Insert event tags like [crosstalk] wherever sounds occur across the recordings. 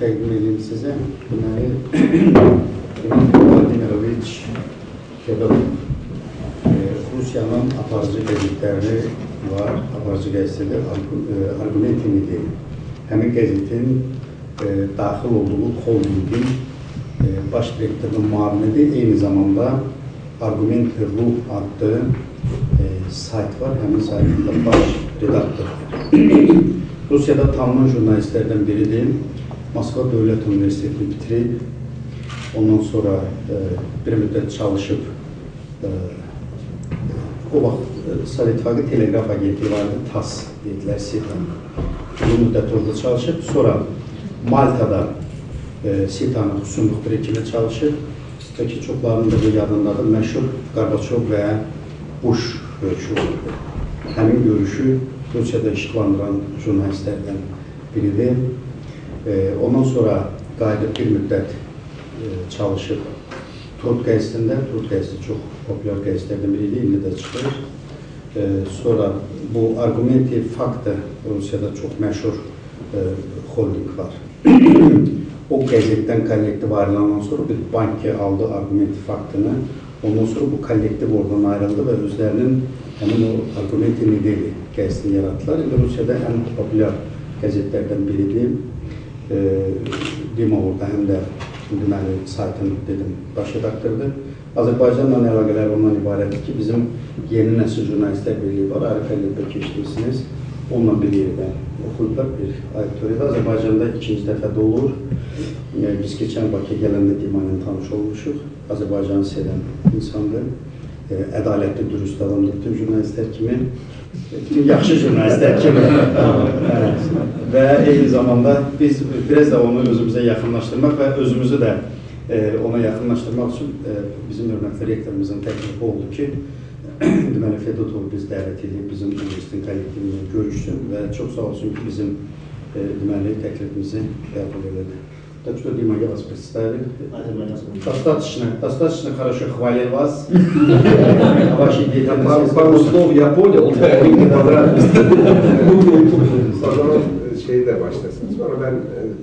takdim edeyim size. Bunları [clears throat] Vladimiroviç Kedov e, Rusya'nın aparıcı dedikleri var. Aparıcı gazeteler Argumentin idi. Hemen gazetin e, dahil e, olduğu holdingin e, baş direktörünün muavini aynı zamanda Argumenti Ruh adlı e, sayt var. Hemen saytında baş redaktör. [clears throat] Rusya'da tanınan jurnalistlerden biri değil. Moskva Dövlət Universitetini bitirib, ondan sonra e, bir müddət çalışıb, e, o vaxt e, Sovet İttifaqı Teleqraf Agentliyi vardı, TAS dedilər, SİTAN. Bir müddət orada çalışıb, sonra Maltada SİTANın xüsusilik biri kimi çalışıb, Peki çoxlarının da bu yadındadır, məşhur Qarbaçov və Bush görüşü oldu. Həmin görüşü Rusiyada işıqlandıran jurnalistlərdən biridir. E, ondan sonra qayıdıb bir müddət e, çalışıb Turk qəzetində, Turk qəzeti çox populyar qəzetlərdən biridir, indi də sonra bu Argumenti Fakta Rusiyada çox məşhur e, holding var. [clears throat] o qəzetdən kollektiv ayrılandan sonra bir banki aldı Argumenti Faktını. Ondan sonra bu kollektiv oradan ayrıldı və özlərinin həmin o Argumenti Nedeli qəzetini yaratdılar. İndi Rusiyada ən populyar qəzetlərdən biridir. Dima orada həm də deməli saytın dedim baş redaktorudur. Azərbaycanla əlaqələr ondan ibarətdir ki, bizim yeni nəsil jurnalistlər birliyi var. Arif Əliyevdə keçdirsiniz. Onunla bir yerdə oxuyublar bir auditoriyada. Azərbaycanda ikinci dəfədə olur. E, Biz keçən Bakıya gələndə Dima ilə tanış olmuşuq. Azərbaycanı sevən insandır. Ədalətli, dürüst adamdır bütün jurnalistlər kimi. Yaxşı jurnalistlər kimi. Və eyni zamanda biz biraz da onu özümüzə yaxınlaşdırmaq və özümüzü də e, ona yaxınlaşdırmaq üçün e, bizim hörmətli rektorumuzun təklifi oldu ki, [clears throat] deməli Fedotov biz dəvət edib bizim universitetin kollektivində görüşsün və çox sağ olsun ki, bizim e, deməli təklifimizi qəbul elədi. Так что, Дима, я вас представил. Достаточно, достаточно хорошо хвалил вас. [laughs] Ваши Пару, деятельности. пару слов я понял, мне понравились. O zaman şeyde başlasın. Sonra ben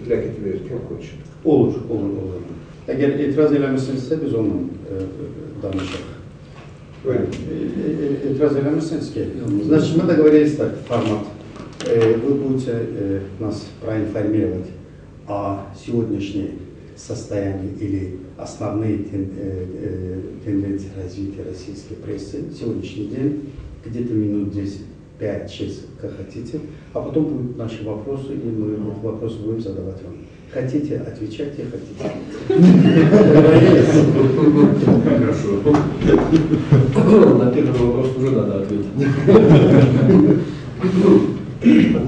plaketi verirken konuşurum. Olur, olur, olur. Əgər etiraz eləmirsinizsə biz onunla danışaq. Buyurun. Itiraz eləmirsiniz ki? Значит, мы договорились так, формат. Э, Вы будете э, нас проинформировать о сегодняшней состоянии или основные тен- э, э, тенденции развития российской прессы сегодняшний день, где-то минут 10, 5-6, как хотите, а потом будут наши вопросы, и мы вопросы будем задавать вам. Хотите, отвечайте, хотите. Хорошо. На первый вопрос уже надо ответить.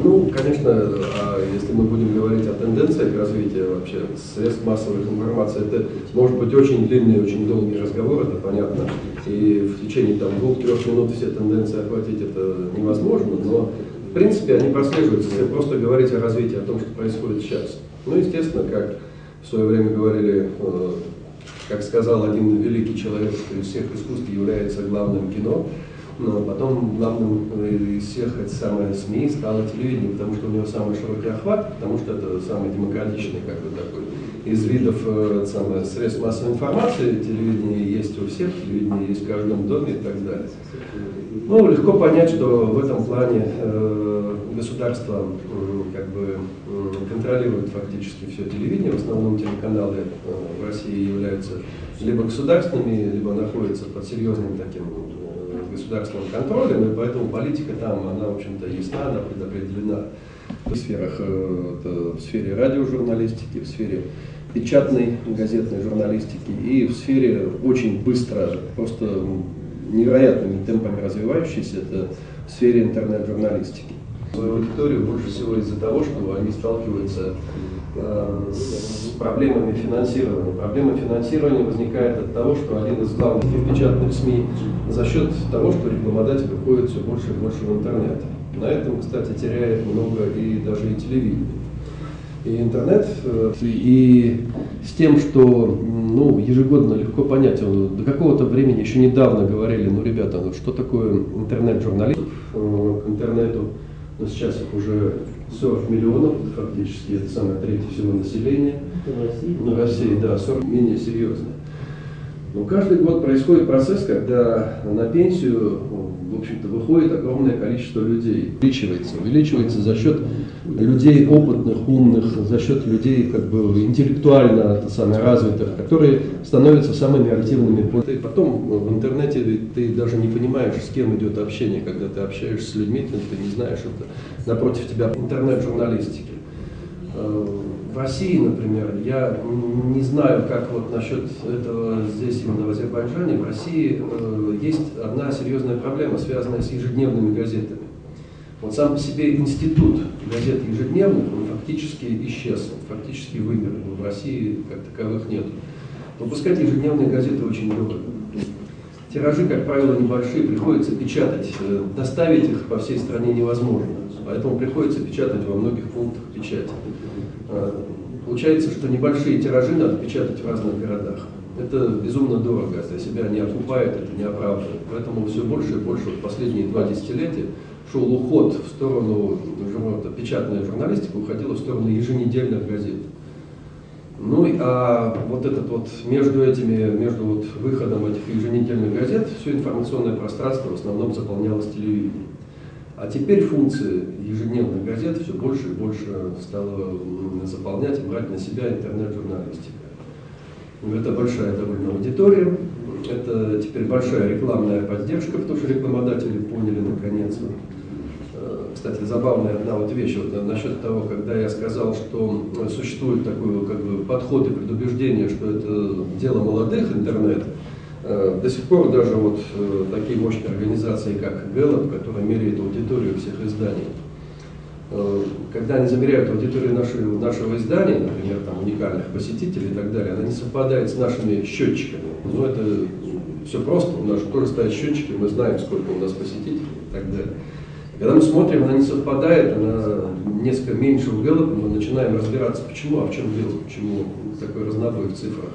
Ну, конечно, а мы будем говорить о тенденциях развития вообще средств массовой информации, это может быть очень длинный, очень долгий разговор, это понятно. И в течение там двух-трех минут все тенденции охватить это невозможно, но в принципе они прослеживаются. Если просто говорить о развитии, о том, что происходит сейчас. Ну, естественно, как в свое время говорили, э, как сказал один великий человек, что из всех искусств является главным кино, но потом главным э, из всех это самое СМИ стало телевидение, потому что у него самый широкий охват, потому что это самый демократичный как бы такой из видов э, самое, средств массовой информации, телевидение есть у всех, телевидение есть в каждом доме и так далее. Ну, легко понять, что в этом плане э, государство м, как бы м, контролирует фактически все телевидение. В основном телеканалы э, в России являются либо государственными, либо находятся под серьезным таким э, государственным контролем, и поэтому политика там, она, в общем-то, ясна, она предопределена в сферах, э, в сфере радиожурналистики, в сфере печатной газетной журналистики и в сфере очень быстро, просто невероятными темпами развивающейся, это в сфере интернет-журналистики. Свою аудиторию больше всего из-за того, что они сталкиваются с проблемами финансирования. Проблема финансирования возникает от того, что один из главных печатных СМИ за счет того, что рекламодатель уходит все больше и больше в интернет. На этом, кстати, теряет много и даже и телевидение. И интернет, э, и с тем, что ну, ежегодно легко понять, э, до какого-то времени, еще недавно говорили, ну, ребята, ну, что такое интернет-журналист э, к интернету, но сейчас их уже 40 миллионов, фактически, это самое третье всего населения. Это в России? На России, да, 40 менее серьезно. Но каждый год происходит процесс, когда на пенсию, в общем-то, выходит огромное количество людей. Увеличивается, увеличивается за счет людей опытных, умных, за счет людей как бы интеллектуально это самое, развитых, которые становятся самыми активными. И потом в интернете ты даже не понимаешь, с кем идет общение, когда ты общаешься с людьми, ты, ты не знаешь, это напротив тебя интернет-журналистики. Э, в России, например, я не знаю, как вот насчет этого здесь именно в Азербайджане, в России э, есть одна серьезная проблема, связанная с ежедневными газетами. Вот сам по себе институт газет ежедневных, он фактически исчез, фактически вымер. В России как таковых нет. Выпускать ежедневные газеты очень дорого. Тиражи, как правило, небольшие, приходится печатать. Э, доставить их по всей стране невозможно. Поэтому приходится печатать во многих пунктах печати. Э, получается, что небольшие тиражи надо печатать в разных городах. Это безумно дорого, для себя не окупает, это не оправдывает. Поэтому все больше и больше вот последние два десятилетия шел уход в сторону журнала, печатная журналистика уходила в сторону еженедельных газет. Ну а вот этот вот между этими, между вот выходом этих еженедельных газет, все информационное пространство в основном заполнялось телевидением. А теперь функции ежедневных газет все больше и больше стало заполнять брать на себя интернет-журналистика. Это большая довольно аудитория, это теперь большая рекламная поддержка, потому что рекламодатели поняли наконец. Э, кстати, забавная одна вот вещь вот, насчет того, когда я сказал, что существует такой как бы, подход и предубеждение, что это дело молодых интернет, Э, до сих пор даже вот э, такие мощные организации, как Gallup, которая меряет аудиторию всех изданий, э, когда они замеряют аудиторию нашего, нашего издания, например, там, уникальных посетителей и так далее, она не совпадает с нашими счетчиками. Ну, это все просто, у нас тоже стоят счетчики, мы знаем, сколько у нас посетителей и так далее. Когда мы смотрим, она не совпадает, она несколько меньше у Gallup, мы начинаем разбираться, почему, а в чем дело, почему такой разнобой в цифрах.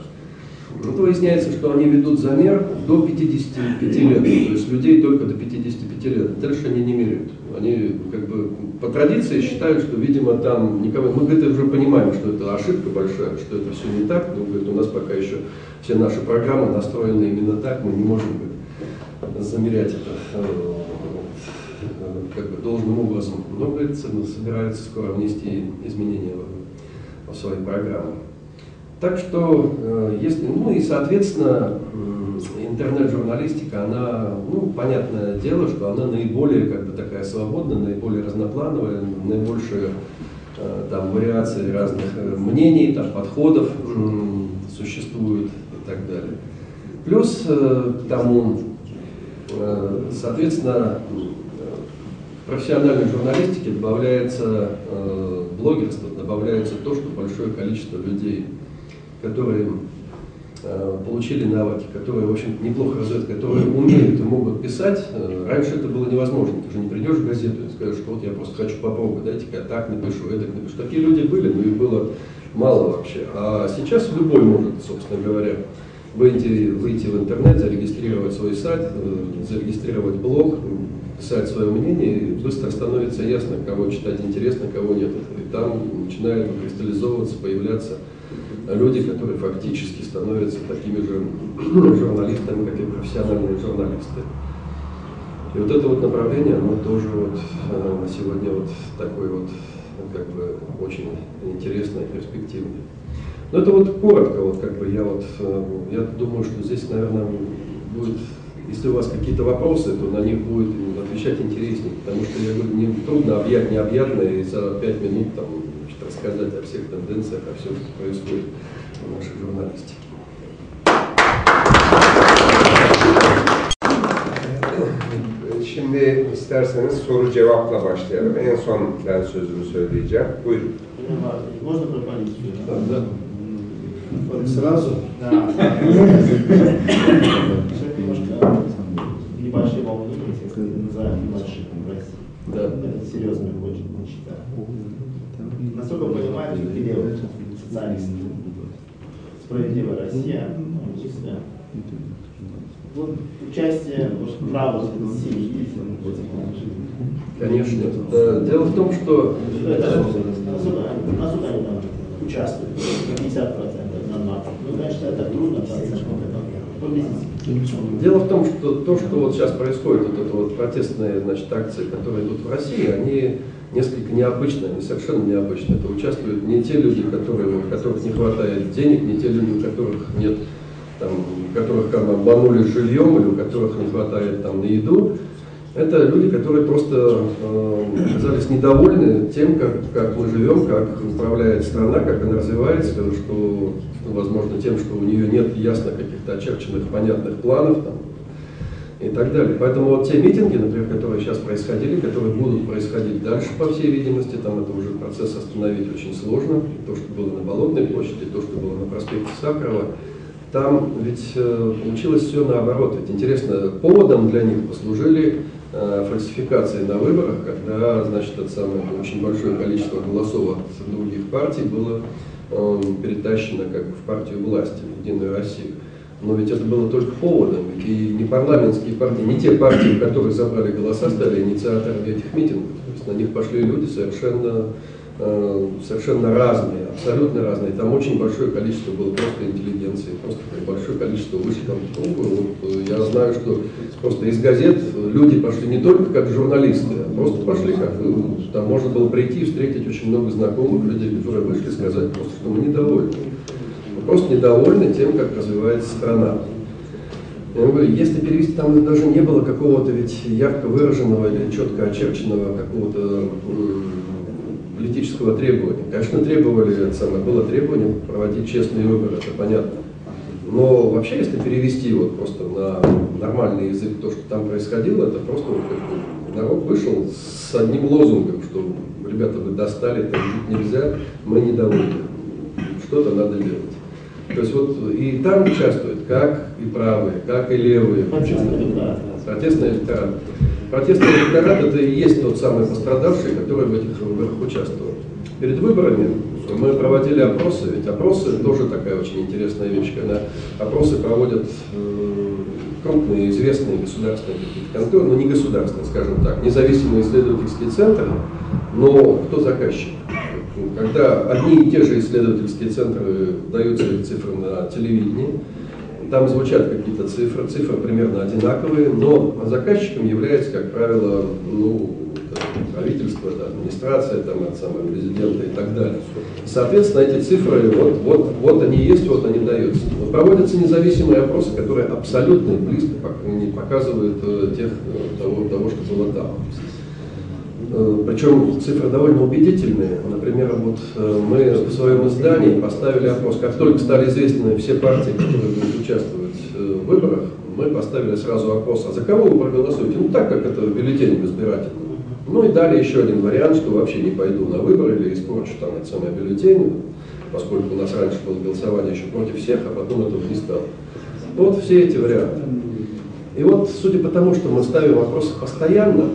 Вот выясняется, что они ведут замер до 55 лет, то есть людей только до 55 лет. Дальше они не меряют. Они как бы по традиции считают, что, видимо, там никого... Мы говорит, уже понимаем, что это ошибка большая, что это все не так. Но, говорит, у нас пока еще все наши программы настроены именно так, мы не можем говорит, замерять это как бы должным образом. Но, говорит, собираются скоро внести изменения в, в свои программы. Так что, э, если, ну и, соответственно, интернет-журналистика, она, ну, понятное дело, что она наиболее, как бы, такая свободная, наиболее разноплановая, наибольшие э, там вариации разных э, мнений, там, подходов существуют и так далее. Плюс к тому, соответственно, профессиональной журналистике добавляется блогерство, добавляется то, что большое количество людей которые э, получили навыки, которые, в общем неплохо развивают, которые умеют и могут писать. Э, раньше это было невозможно. Ты же не придешь в газету и скажешь, что вот я просто хочу попробовать, дайте-ка так напишу, это напишу. Такие люди были, но их было мало вообще. А сейчас любой может, собственно говоря, выйти, выйти в интернет, зарегистрировать свой сайт, э, зарегистрировать блог, писать свое мнение, и быстро становится ясно, кого читать интересно, кого нет. И там начинает кристаллизовываться, появляться люди, которые фактически становятся такими же [clears throat] журналистами, как и профессиональные журналисты. И вот это вот направление, оно тоже вот на сегодня вот такое вот как бы очень интересное, перспективное. Но это вот коротко, вот как бы я вот, э, я думаю, что здесь, наверное, будет, если у вас какие-то вопросы, то на них будет отвечать интереснее, потому что я говорю, мне трудно объять необъятное и за пять минут там рассказать о всех тенденциях, о всем, что происходит в нашей журналистике. Şimdi isterseniz soru cevapla başlayalım. En son ben sözümü söyleyeceğim. Buyurun. Можно про политику? Да. Сразу? Да. Немножко небольшие волнения, если называем наших в России. Да. Это серьезная очень нищета. Насколько понимаю, что период социализм, справедливая Россия, ну, если вот участие вот, правых сил Конечно. Э, Дело в том, что они там участвуют? 50 процентов на 20. Ну, конечно, это трудно. Дело в том, что то, что вот сейчас происходит, вот это вот протестные значит, акции, которые идут в России, они несколько необычны, они совершенно необычны. Это участвуют не те люди, которые, у которых не хватает денег, не те люди, у которых нет, там, у которых обманули жильем или у которых не хватает там, на еду. Это люди, которые просто э, оказались недовольны тем, как, как мы живем, как управляет страна, как она развивается, что, что, возможно, тем, что у нее нет ясно каких-то очерченных, понятных планов там, и так далее. Поэтому вот те митинги, например, которые сейчас происходили, которые будут происходить дальше, по всей видимости, там это уже процесс остановить очень сложно. То, что было на Болотной площади, то, что было на проспекте Сахарова, там ведь э, получилось все наоборот. Ведь интересно, поводом для них послужили фальсификации на выборах, когда, значит, это самое очень большое количество голосов от других партий было э, перетащено как бы в партию власти, в Единую Россию. Но ведь это было только поводом, ведь и не парламентские партии, не те партии, которые забрали голоса, стали инициаторами этих митингов. То есть на них пошли люди совершенно, э, совершенно разные, абсолютно разные. Там очень большое количество было просто интеллигенции, просто большое количество вышли там. Вот, э, я знаю, что просто из газет люди пошли не только как журналисты, а просто пошли как там можно было прийти и встретить очень много знакомых людей, которые вышли сказать просто, что мы недовольны. Мы просто недовольны тем, как развивается страна. Я говорю, если перевести, там даже не было какого-то ведь ярко выраженного или четко очерченного какого-то политического требования. Конечно, требовали, это самое, было требование проводить честные выборы, это понятно. Но вообще, если перевести вот просто на нормальный язык то, что там происходило, это просто вот как народ вышел с одним лозунгом, что ребята, вы достали, так жить нельзя, мы недовольны, что-то надо делать. То есть вот и там участвуют как и правые, как и левые. Протестный электорат. Протестный электорат. Это и есть тот самый пострадавший, который в этих выборах участвовал. Перед выборами мы проводили опросы, ведь опросы тоже такая очень интересная вещь, когда опросы проводят э, крупные, известные государственные конторы, но не государственные, скажем так, независимые исследовательские центры, но кто заказчик? Когда одни и те же исследовательские центры дают свои цифры на телевидении, там звучат какие-то цифры, цифры примерно одинаковые, но заказчиком является, как правило, ну, правительство, это администрация, там, это самое президента и так далее. Соответственно, эти цифры, вот, вот, вот они есть, вот они даются. Но проводятся независимые опросы, которые абсолютно близко не показывают э, тех, э, того, того, что было там. Э, Причем цифры довольно убедительные. Например, вот э, мы в своем издании поставили опрос, как только стали известны все партии, которые будут участвовать э, в выборах, мы поставили сразу опрос, а за кого вы проголосуете? Ну так, как это в бюллетене. Ну и дали еще один вариант, что вообще не пойду на выборы или испорчу там это самое бюллетень, поскольку у нас раньше было голосование еще против всех, а потом этого не стало. Вот все эти варианты. И вот, судя по тому, что мы ставим вопросы постоянно,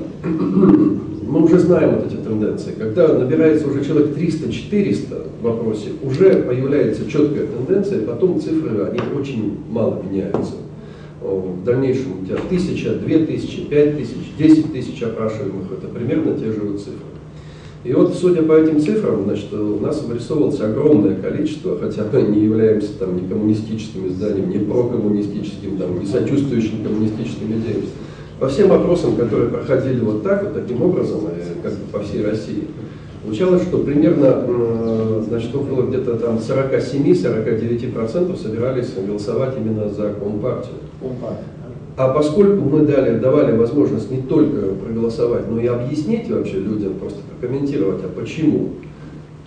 мы уже знаем вот эти тенденции. Когда набирается уже человек 300-400 в вопросе, уже появляется четкая тенденция, потом цифры, они очень мало меняются. В дальнейшем у тебя тысяча, две тысячи, пять тысяч, десять тысяч опрашиваемых, это примерно те же вот цифры. И вот, судя по этим цифрам, значит, у нас вырисовывалось огромное количество, хотя мы не являемся там ни коммунистическим изданием, ни прокоммунистическим, там, ни сочувствующим коммунистическим идеям. По всем опросам, которые проходили вот так, вот таким образом, э, как бы по всей России, получалось, что примерно, м, значит, около где-то там 47-49% собирались голосовать именно за Компартию. А поскольку мы дали, давали возможность не только проголосовать, но и объяснить вообще людям, просто прокомментировать, а почему,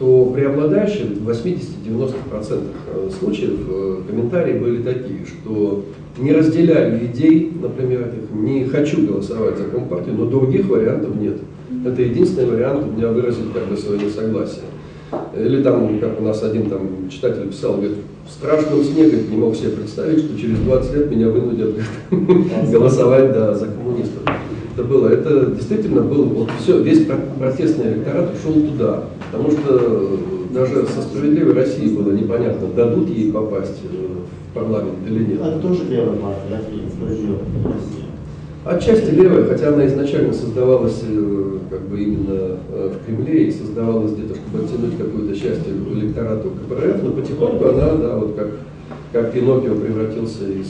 то преобладающие в 80-90% случаев э, комментарии были такие, что не разделяли идей, например, не хочу голосовать за Компартию, но других вариантов нет. Это единственный вариант у меня выразить как бы свое несогласие. Или там, как у нас один там читатель писал, говорит, в страшном сне не мог себе представить, что через 20 лет меня вынудят [laughs] голосовать да, за коммунистов. Это было, это действительно было, вот все, весь про- протестный электорат ушел туда, потому что даже со справедливой Россией было непонятно, дадут ей попасть э, в парламент или нет. Это тоже первая партия, Россия, справедливая Россия. Отчасти левая, хотя она изначально создавалась э, как бы именно э, в Кремле и создавалась где-то, чтобы оттянуть какую-то часть электорату КПРФ, но потихоньку она, да, вот как, как Пиноккио превратился из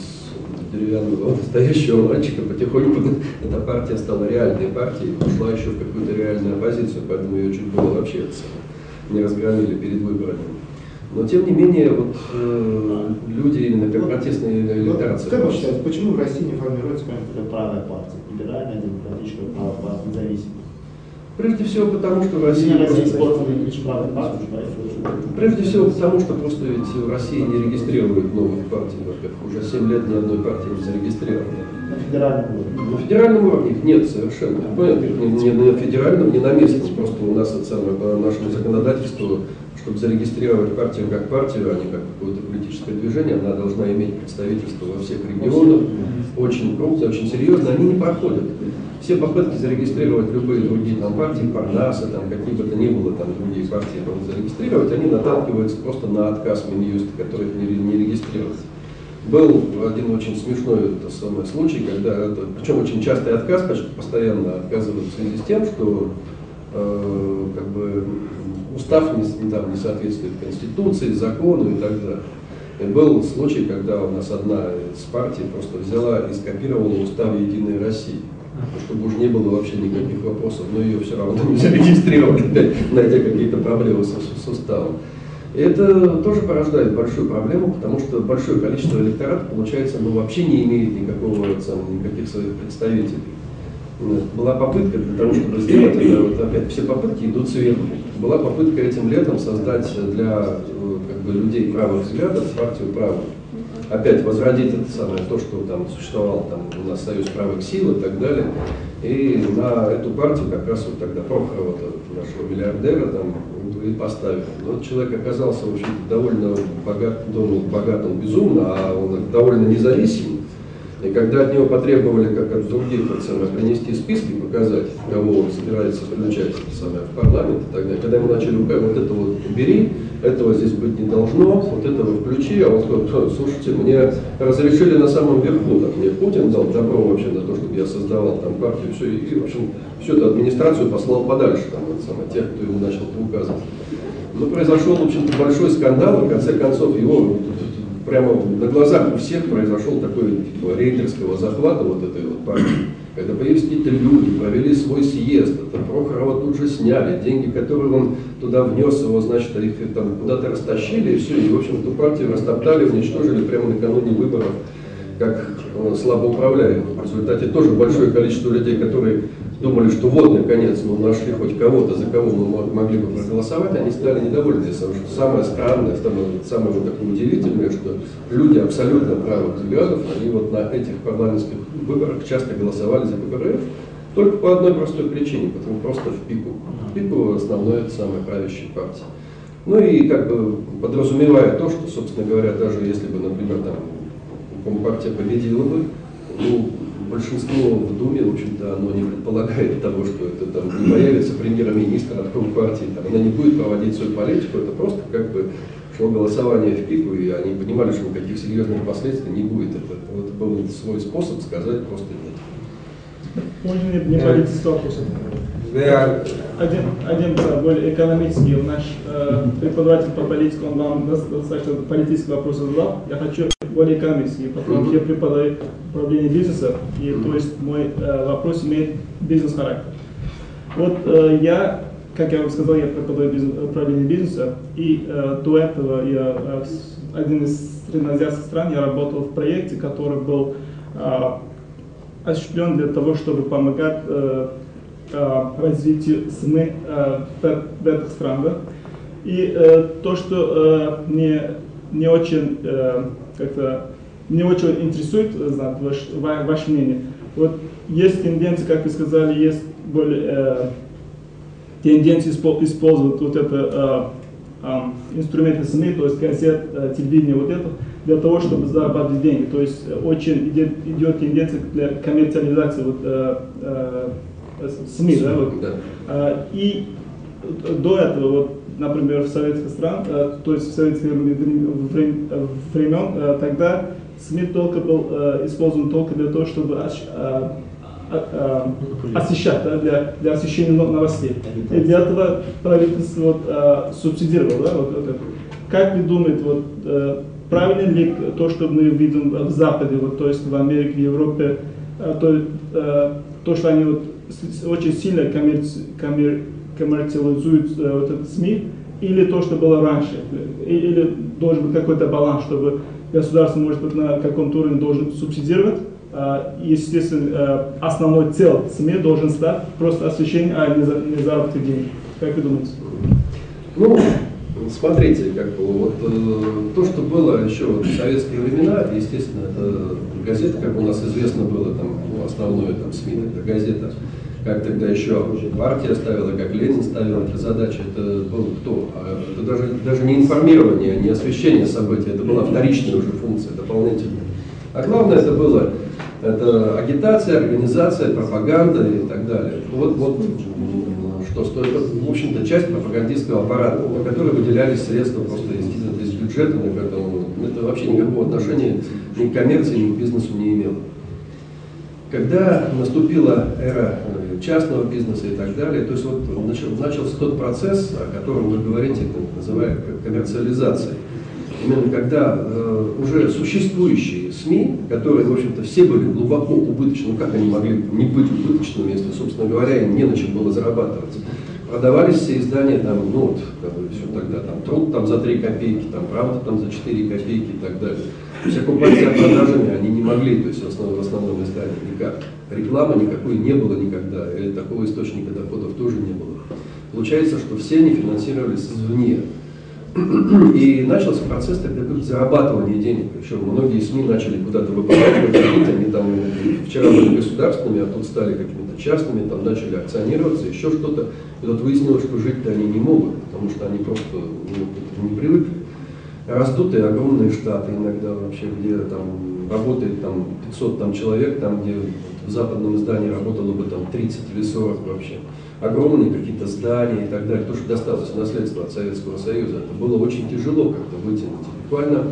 деревянного [laughs] настоящего мальчика, потихоньку эта партия стала реальной партией, ушла еще в какую-то реальную оппозицию, поэтому ее чуть было вообще не разгромили перед выборами. Но тем не менее, вот э, люди именно как протестные электорации. Как вы считаете, почему в России не формируется какая-то правая партия, либеральная, демократическая, правая партия, независимая? Прежде всего потому, что в России... Прежде всего потому, что просто ведь в России не регистрируют новых партий. Уже 7 лет ни одной партии не зарегистрировано. На федеральном уровне? На федеральном уровне их нет совершенно. Понятно, не, не на федеральном, не на местном. Просто у нас это самое, по нашему законодательству, чтобы зарегистрировать партию как партию, а не как какое-то политическое движение, она должна иметь представительство во всех регионах. Очень крупно, очень серьезно. Они не проходят все попытки зарегистрировать любые другие там, партии, Парнаса, там, какие бы то ни было там, другие партии зарегистрировать, они наталкиваются просто на отказ Минюста, который не, не регистрирует. Был один очень смешной это самый случай, когда, это, причем очень частый отказ, постоянно отказывают в связи с тем, что э, как бы, устав не, там, не соответствует Конституции, закону и так далее. И был случай, когда у нас одна из партий просто взяла и скопировала устав Единой России чтобы уже не было вообще никаких вопросов, но ее все равно [laughs] не зарегистрировали, найдя какие-то проблемы с, с уставом. И это тоже порождает большую проблему, потому что большое количество электората, получается, ну, вообще не имеет никакого, никаких своих представителей. Была попытка для того, чтобы сделать это, вот опять все попытки идут сверху. Была попытка этим летом создать для как бы, людей правых взглядов партию правых опять возродить это самое, то, что там существовал там, у нас Союз правых сил и так далее. И на эту партию как раз вот тогда Прохорова, нашего миллиардера, там и поставили. Но человек оказался, в общем довольно богат, думал, богатым безумно, а он довольно независим. И когда от него потребовали, как от других, самое, принести списки, показать, кого он собирается включать самое, в парламент и так далее, когда ему начали вот это вот убери, этого здесь быть не должно, вот этого включи, а он сказал, слушайте, мне разрешили на самом верху, так мне Путин дал добро вообще на то, чтобы я создавал там партию, все, и, в общем, всю эту администрацию послал подальше, там, вот, самое, тех, кто ему начал это указывать. Ну, произошел, в общем-то, большой скандал, и в конце концов его прямо на глазах у всех произошел такой типа, рейдерского захвата вот этой вот партии. Когда появились какие-то люди, провели свой съезд, это Прохорова тут же сняли, деньги, которые он туда внес, его, значит, их там куда-то растащили, и все, и, в общем, эту партию растоптали, уничтожили прямо накануне выборов, как э, слабо управляемый. В результате тоже большое количество людей, которые думали, что вот, наконец, мы нашли хоть кого-то, за кого мы могли бы проголосовать, они стали недовольны. Самое странное, самое вот такое удивительное, что люди абсолютно правых взглядов, они вот на этих парламентских выборах часто голосовали за КПРФ, только по одной простой причине, потому просто в пику. В пику основной это самая правящая партия. Ну и как бы подразумевая то, что, собственно говоря, даже если бы, например, там Компартия победила бы, ну, большинство в Думе, в общем-то, оно не предполагает того, что это там не появится премьер-министр от Компартии, там, она не будет проводить свою политику, это просто как бы шло голосование в пику, и они понимали, что никаких серьезных последствий не будет. Это, это был свой способ сказать просто нет. Можно не, не политический вопрос? Один, один более экономический. Наш э, преподаватель по политике, он вам достаточно политический вопрос задал. Я хочу более экономический, потому что я преподаю управление бизнеса, и то есть мой э, вопрос имеет бизнес-характер. Вот э, я, как я вам сказал, я преподаю бизнес, управление бизнеса, и э, до этого я э, один из среднеазиатских стран, я работал в проекте, который был э, осуществлен для того, чтобы помогать э, развитию э, в, в этих странах. И э, то, что э, мне не очень э, как-то не очень интересует знать ваш, ваше мнение. Вот есть тенденция, как вы сказали, есть более э, тенденция использовать вот это э, э, инструменты СМИ, то есть газет, э, телевидение, вот это, для того, чтобы зарабатывать деньги. То есть очень идет, идет тенденция для коммерциализации вот, э, э, СМИ, да, вот. да. Э, и до этого вот например, в советских странах, э, то есть в советских времен, э, тогда СМИ только был использован только для того, чтобы а, а, освещать, да, для, для освещения но- новостей. И для этого правительство вот, а, субсидировало, да, вот это. Как вы думаете, вот, э, правильно ли то, что мы видим в Западе, вот, то есть в Америке, в Европе, э, то, э, то, что они вот очень сильно коммерци- коммер- коммерциализуют э, вот этот СМИ, или то, что было раньше, или должен быть какой-то баланс, чтобы государство, может быть, на каком-то уровне должен субсидировать, а, и, естественно, э, основной цель СМИ должен стать просто освещение, а не, за, не заработок денег. Как вы думаете? Ну, смотрите, как бы вот э, то, что было еще в советские времена, естественно, это газета, как у нас известно было, там, ну, основное там СМИ, это газета, как тогда еще партия ставила, как Ленин ставил эту задачу, это был кто? А Это даже, даже не информирование, не освещение событий, это была вторичная уже функция, дополнительная. А главное это было это агитация, организация, пропаганда и так далее. Вот, вот что стоит, в общем-то, часть пропагандистского аппарата, на который выделялись средства просто из, из бюджета, поэтому это вообще никакого отношения ни к коммерции, ни к бизнесу не имело. Когда наступила эра э, частного бизнеса и так далее, то есть вот начал, начался тот процесс, о котором вы говорите, называют коммерциализацией. Именно когда э, уже существующие СМИ, которые, в общем-то, все были глубоко убыточны, ну как они могли не быть убыточными, если, собственно говоря, им не на чем было зарабатывать. Продавались все издания, там, ну вот, как бы все тогда, там, труд там за 3 копейки, там, правда там за 4 копейки и так далее. То есть оккупация продажами они не могли, то есть в основном, в основном издании никак. Рекламы никакой не было никогда, и такого источника доходов тоже не было. Получается, что все они финансировались извне. [clears throat] И начался процесс тогда как зарабатывания денег. Причем многие СМИ начали куда-то выходить, они там вчера были государственными, а тут стали какими-то частными, там начали акционироваться, еще что-то. И вот выяснилось, что жить-то они не могут, потому что они просто ну, не привыкли. Раздутые огромные штаты иногда вообще, где там работает там 500 там, человек, там где в западном здании работало бы там 30 или 40 вообще. Огромные какие-то здания и так далее. То, что досталось наследство от Советского Союза, это было очень тяжело как-то вытянуть. И Буквально,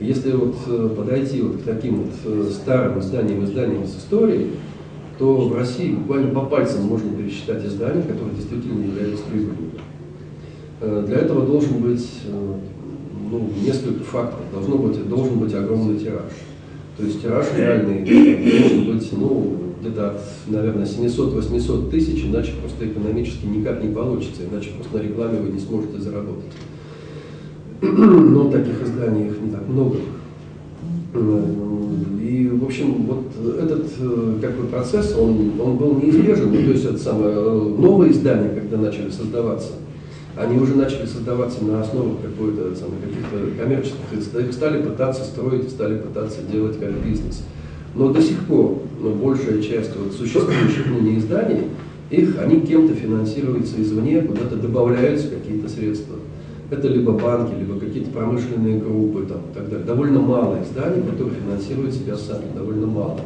если вот э, подойти вот к таким вот э, старым изданиям, изданиям с историей, то в России буквально по пальцам можно пересчитать издания, которые действительно являются прибыльными. Э, Для этого должен быть ну, несколько факторов. Должно быть, должен быть огромный тираж. То есть тираж реальный должен быть, ну, где-то от, наверное, 700-800 тысяч, иначе просто экономически никак не получится, иначе просто на рекламе вы не сможете заработать. Но таких изданий их не так много. И, в общем, вот этот э, как бы, процесс, он, он был неизбежен. Ну, то есть это самое, э, новые издания, когда начали создаваться, они уже начали создаваться на основах какой-то каких-то коммерческих, их стали пытаться строить, стали пытаться делать как бизнес. Но до сих пор ну, большая часть вот, существующих ныне изданий, их, они кем-то финансируются извне, куда-то добавляются какие-то средства. Это либо банки, либо какие-то промышленные группы там, так далее. Довольно мало изданий, которые финансируют себя сами, довольно мало.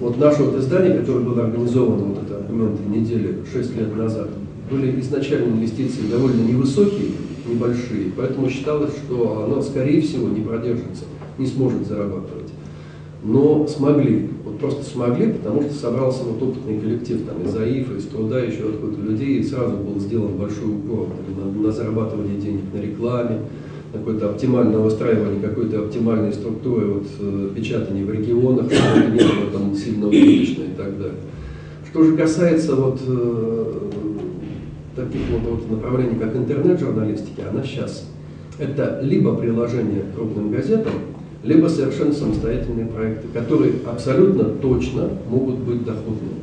Вот наше вот издание, которое было организовано, вот это аргументы недели 6 лет назад, были изначально инвестиции довольно невысокие, небольшие, поэтому считалось, что оно, скорее всего, не продержится, не сможет зарабатывать. Но смогли, вот просто смогли, потому что собрался вот опытный коллектив там, из АИФа, из труда, еще откуда-то людей, и сразу был сделан большой упор на, на зарабатывание денег на рекламе, на какое-то оптимальное выстраивание какой-то оптимальной структуры вот, э, печатания в регионах, чтобы не было там сильно убыточно и так далее. Что же касается вот э, таких вот, вот направлений, как интернет-журналистики, она сейчас это либо приложение к крупным газетам, либо совершенно самостоятельные проекты, которые абсолютно точно могут быть доходными.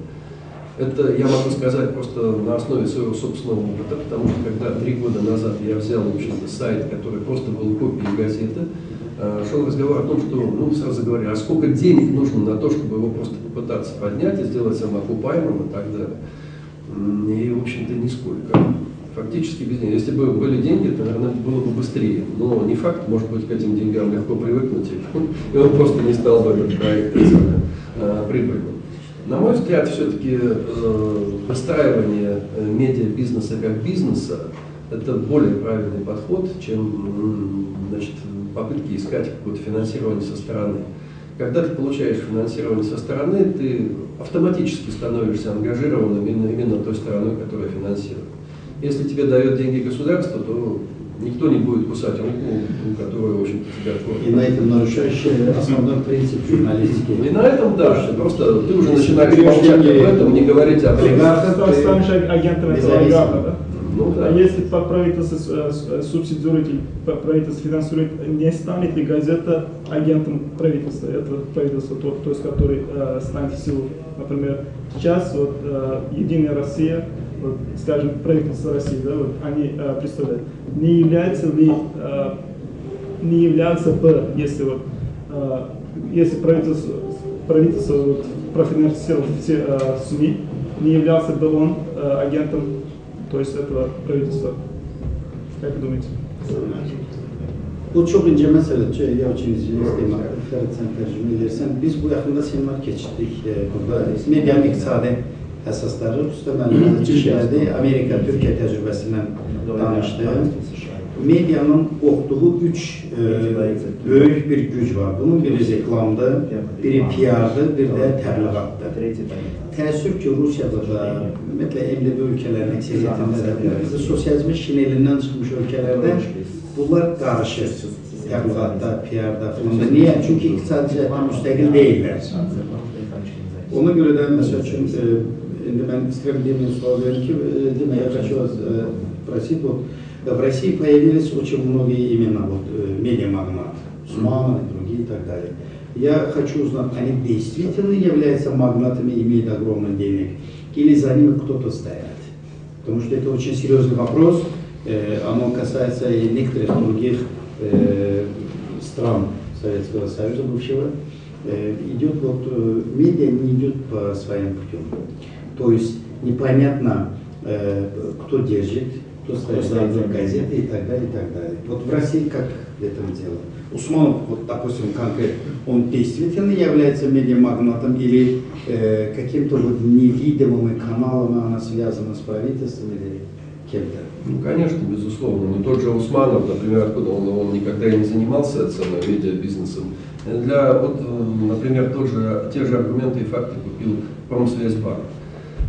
Это я могу сказать просто на основе своего собственного опыта, потому что когда три года назад я взял, в сайт, который просто был копией газеты, э, шел разговор о том, что, ну, сразу говоря, а сколько денег нужно на то, чтобы его просто попытаться поднять и сделать самоокупаемым и так далее. И, в общем-то, нисколько. Фактически без денег. Если бы были деньги, то, наверное, было бы быстрее. Но не факт, может быть, к этим деньгам легко привыкнуть, и [laughs] он просто не стал бы этот проект э, прибыльным. На мой взгляд, все-таки выстраивание э, медиабизнеса как бизнеса – это более правильный подход, чем значит, попытки искать какое-то финансирование со стороны. Когда ты получаешь финансирование со стороны, ты автоматически становишься ангажированным именно, именно той стороной, которая финансирует. Если тебе дает деньги государство, то никто не будет кусать руку, которая, в общем-то, тебя кормит. И на этом нарушаешь э, основной принцип журналистики. И на этом, да, просто ты уже начинаешь молчать об этом, не говорить об этом. Ты Станешь агентом этого независим. олигарха, да? Да. А если правительство э, э, субсидирует, правительство финансирует, не станет ли газета агентом правительства, этого правительства, то, то есть который э, станет силу, например, сейчас вот э, Единая Россия, вот, скажем, правительство России, да, вот, они э, представляют, не является ли, э, не является бы, если вот, э, если правительство, правительство вот, профинансировало все э, СМИ, не являлся бы он э, агентом, то есть этого правительства. Как вы думаете? Bu çok ince mesele. Şey, Ya için isteyeyim. Ferit sen tercüme edersen. Biz bu yakında seminer geçirdik e, burada. Medyanın iktisadi əsasları Rüstəm Əliyev Çişmədi, Amerika, Türkiyə təcrübəsindən danışdı. Medyanın qorxduğu üç e, böyük bir güc var. Bunun biri reklamdır, biri PR'dır, bir də təbliğatdır. Təəssüf ki, Rusiyada da, ümumiyyətlə MDB ölkələrin əksəriyyətində də belə, sosializmin şinelindən çıxmış ölkələrdə bunlar qarışır. Təbliğatda, PR-da falan. Niyə? Çünki iqtisadi cəhətdən müstəqil deyirlər. Ona görə də məsəl üçün e, indi mən istəyirəm deməyə sual verir ki, e, demək, я хочу вас э, спросить, вот в России появились очень многие именно вот э, медиамагнаты, Усманов и другие и так далее. Я хочу узнать, они действительно являются магнатами, имеют огромный денег, или за ними кто-то стоит? Потому что это очень серьезный вопрос, э, оно касается и некоторых других э, стран Советского Союза бывшего. Э, идет вот, медиа не идет по своим путем. То есть непонятно, кто держит, кто стоит за газеты и так далее, и так далее. Вот в России как это дело? Усманов, вот, допустим, конкретно, он действительно является медиамагнатом или э, каким-то вот невидимым каналом она связана с правительством или кем-то? Ну, конечно, безусловно. Но тот же Усманов, например, откуда он, он никогда и не занимался самым медиабизнесом. Для, вот, э, например, тот же, те же аргументы и факты купил Промсвязьбанк.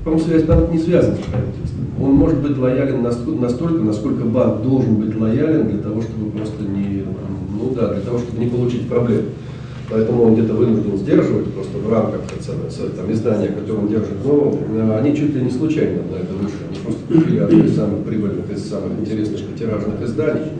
Промсвязьбанк не связан с правительством. Он может быть лоялен настолько, насколько банк должен быть лоялен для того, чтобы просто не, ну да, для того, чтобы не получить проблем. Поэтому он где-то вынужден сдерживать просто в рамках там, издания, которое он держит. Но э, они чуть ли не случайно на это вышли. Они просто купили одно из самых прибыльных, из самых интересных тиражных изданий,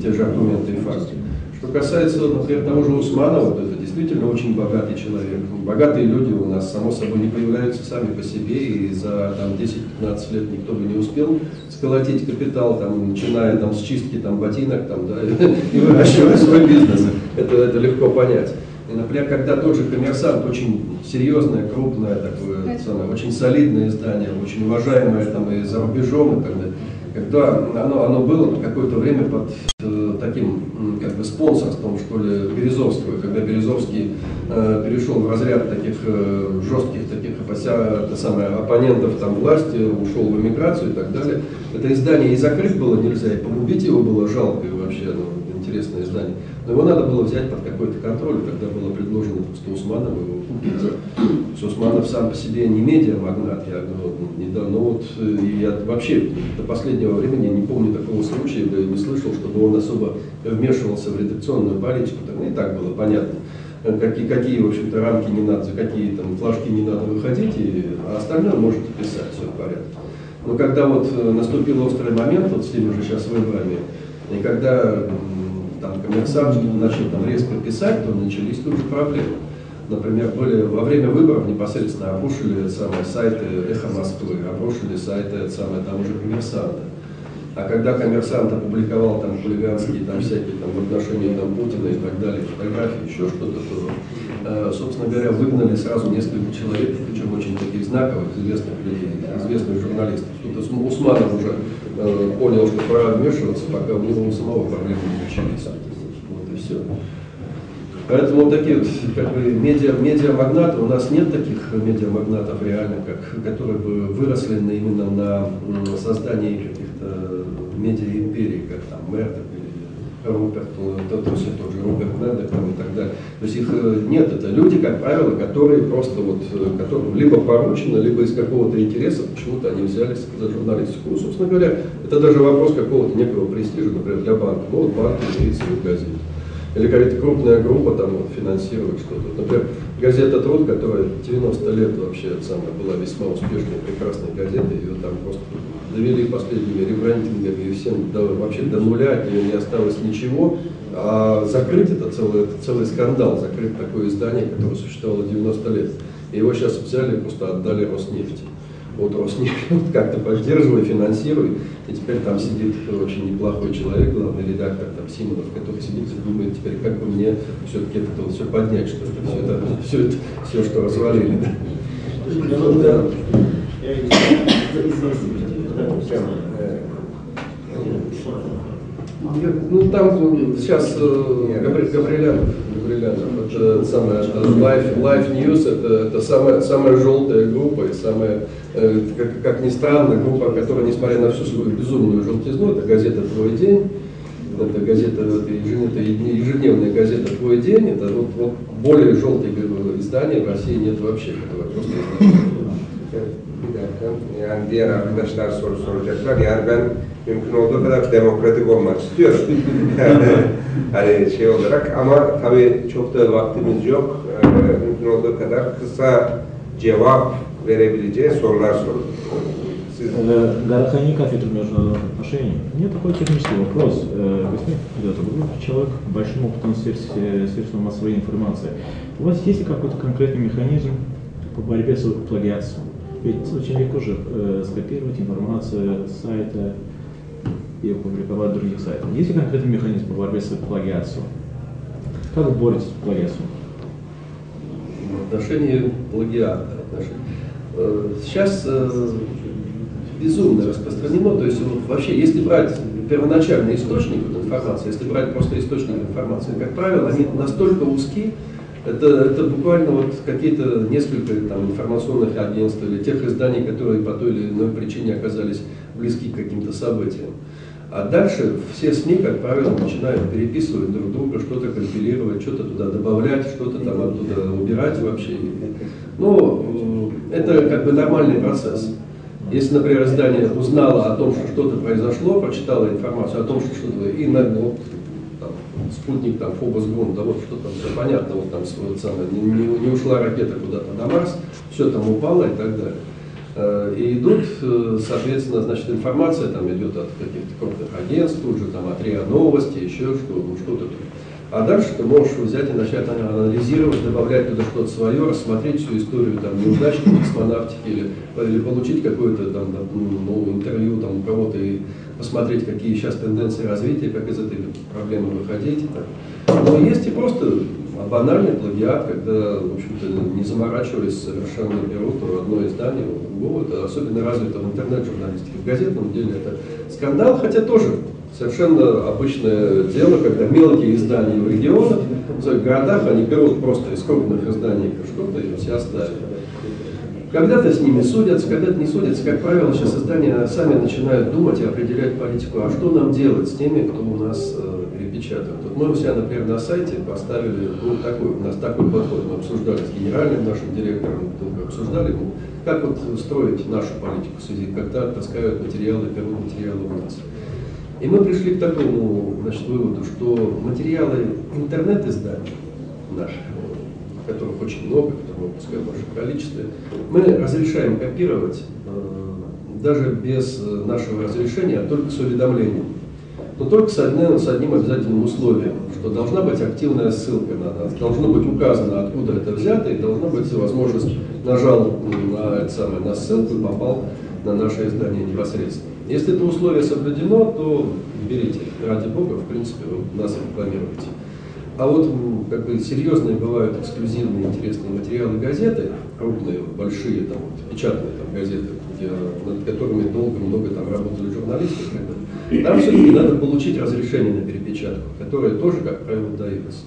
те же аргументы и факты. Что касается, например, того же Усманова, вот это действительно очень богатый человек. Богатые люди у нас, само собой, не появляются сами по себе, и за там, 10-15 лет никто бы не успел сколотить капитал, там, начиная там, с чистки там, ботинок там, да, [laughs] и выращивая свой бизнес. Это, это легко понять. И, например, когда тот же коммерсант, очень серьезное, крупное, такое, самое, очень солидное издание, очень уважаемое там, и за рубежом и так далее, когда оно, оно было какое-то время под э, таким м, как бы спонсорством, что ли, Березовского, когда Березовский э, перешел в разряд таких э, жестких таких опося, это самое, оппонентов там власти, ушел в эмиграцию и так далее. Это издание и закрыть было нельзя, и погубить его было жалко, и вообще ну, интересное издание. Но его надо было взять под какой-то контроль, когда было предложено просто Усманову его купить. Что Усманов сам по себе не медиамагнат, я ну, недавно, ну вот э, я вообще до последнего времени не помню такого случая, да и не слышал, чтобы он особо вмешивался в редакционную политику, там и так было понятно. э, Какие, какие, в общем-то, рамки не надо, за какие там флажки не надо выходить, и, а остальное можете писать, все в порядке. Но когда вот э, наступил острый момент, вот с теми же сейчас выборами, и когда там коммерсант начал там резко писать, то начались тут проблемы. Например, были во время выборов непосредственно обрушили самые сайты «Эхо Москвы», обрушили сайты самые там уже коммерсанта. А когда коммерсант опубликовал там хулиганские там всякие там в отношении там Путина и так далее, фотографии, еще что-то, то, э, собственно говоря, выгнали сразу несколько человек, причем очень таких знаковых, известных людей, известных журналистов. Ус- Усманов уже понял, что пора вмешиваться, пока у него у самого проблемы не начались. Вот и все. Поэтому вот такие вот как бы медиа, медиамагнаты, у нас нет таких медиамагнатов реально, как, которые бы выросли на, именно на создании каких-то медиа-империй, как там или Руперт, тот, тот, тот же Руперт Недер и так далее. То есть их э, нет, это люди, как правило, которые просто вот, э, которым либо поручено, либо из какого-то интереса почему-то они взялись за журналистику. Ну, собственно говоря, это даже вопрос какого-то некого престижа, например, для банка. Ну, вот банк имеет свою газету. Или какая-то крупная группа там вот, финансирует что-то. Например, газета «Труд», которая 90 лет вообще самая была весьма успешной, прекрасной газетой, ее там просто довели последними ребрендингами и всем до, вообще до нуля, от нее не осталось ничего. А закрыть это целый, это целый скандал, закрыть такое издание, которое существовало 90 лет. И его сейчас взяли и просто отдали Роснефти. Вот Роснефть [laughs] как-то поддерживал и финансирует. И теперь там сидит очень неплохой человек, главный редактор там, Симонов, который сидит и думает, теперь как бы мне все-таки это вот все поднять, что ли, все это, все, это, все что развалили. Да. Я. Ну там сейчас э, Габри- Габрилянов, Габрилянов, это самое, Life, Life News, это, это самая, самая желтая группа и самая, э, как, как ни странно, группа, которая, несмотря на всю свою безумную желтизну, это газета «Твой день», это газета, это ежедневная, газета «Твой день», это вот, вот более желтое издание в России нет вообще, которое просто. Yani diğer arkadaşlar soru soracaklar. Yani ben mümkün olduğu kadar demokratik olmak istiyorum. [laughs] yani hani şey olarak ama tabii çok da vaktimiz yok. Ee, mümkün olduğu kadar kısa cevap verebileceği sorular sorun. Siz Э, Горохани кафедры международных отношений. У меня такой технический вопрос. Господин кандидат, вы человек большим опытом средства массовой информации. У вас есть ли какой-то конкретный механизм по борьбе с плагиатством? Ведь очень легко э, скопировать информацию с сайта и опубликовать других сайтах. Есть ли конкретный механизм по борьбе с плагиатством? Как вы боретесь с плагиатством? в отношении плагиата. отношении. Э, Сейчас э, безумно распространено, то есть вообще, если брать первоначальный источник информации, если брать просто источник информации, как правило, они настолько узки, это, это буквально вот какие-то несколько там, информационных агентств или тех изданий, которые по той или иной причине оказались близки к каким-то событиям. А дальше все СМИ, как правило, начинают переписывать друг друга, что-то компилировать, что-то туда добавлять, что-то там оттуда убирать вообще. Ну, это как бы нормальный процесс. Если, например, издание узнало о том, что что-то произошло, прочитало информацию о том, что что-то, и спутник, там, Фобос Грун, да вот что там, все понятно, вот там самое, не, не- ушла ракета куда-то на Марс, все там упало и так далее. Э, И идут, э, соответственно, значит, информация там идет от каких-то крупных агентств, тут же там от РИА Новости, еще что, ну, что-то. А дальше ты можешь взять и начать анализировать, добавлять туда что-то свое, рассмотреть всю историю там, неудачной космонавтики или, или получить какое-то там, да, ну, интервью там, у кого-то посмотреть, какие сейчас тенденции развития, как из этой проблемы выходить. так. Но есть и просто банальный плагиат, когда, в общем-то, не заморачиваясь, совершенно берут одно издание другого. Это особенно развито в интернет-журналистике. В газетном деле это скандал, хотя тоже совершенно обычное дело, когда мелкие издания в регионах, в городах, они берут просто из крупных изданий что-то и все оставят. Когда-то с ними судятся, когда-то не судятся. Как правило, сейчас издания сами начинают думать и определять политику, а что нам делать с теми, кто у нас э, перепечатывает. Вот мы у себя, например, на сайте поставили, ну, такой, у нас такой подход, мы обсуждали с генеральным нашим директором, долго обсуждали, ну, как вот строить нашу политику в связи, когда таскают материалы, берут материалы у нас. И мы пришли к такому значит, выводу, что материалы интернет-изданий наших, которых очень много, выпускаем в большом мы разрешаем копировать э, даже без э, нашего разрешения, а только с уведомлением. Но только с одним, с одним обязательным условием, что должна быть активная ссылка на нас, должно быть указано, откуда это взято, и должна быть возможность, нажал на, это самое, на ссылку и попал на наше издание непосредственно. Если это условие соблюдено, то берите, ради бога, в принципе, вы нас рекламируете. А вот как бы серьезные бывают эксклюзивные интересные материалы газеты, крупные, большие, там, вот, печатные там, газеты, где, над которыми долго много там работали журналисты. далее. Там все-таки надо получить разрешение на перепечатку, которое тоже, как правило, дается.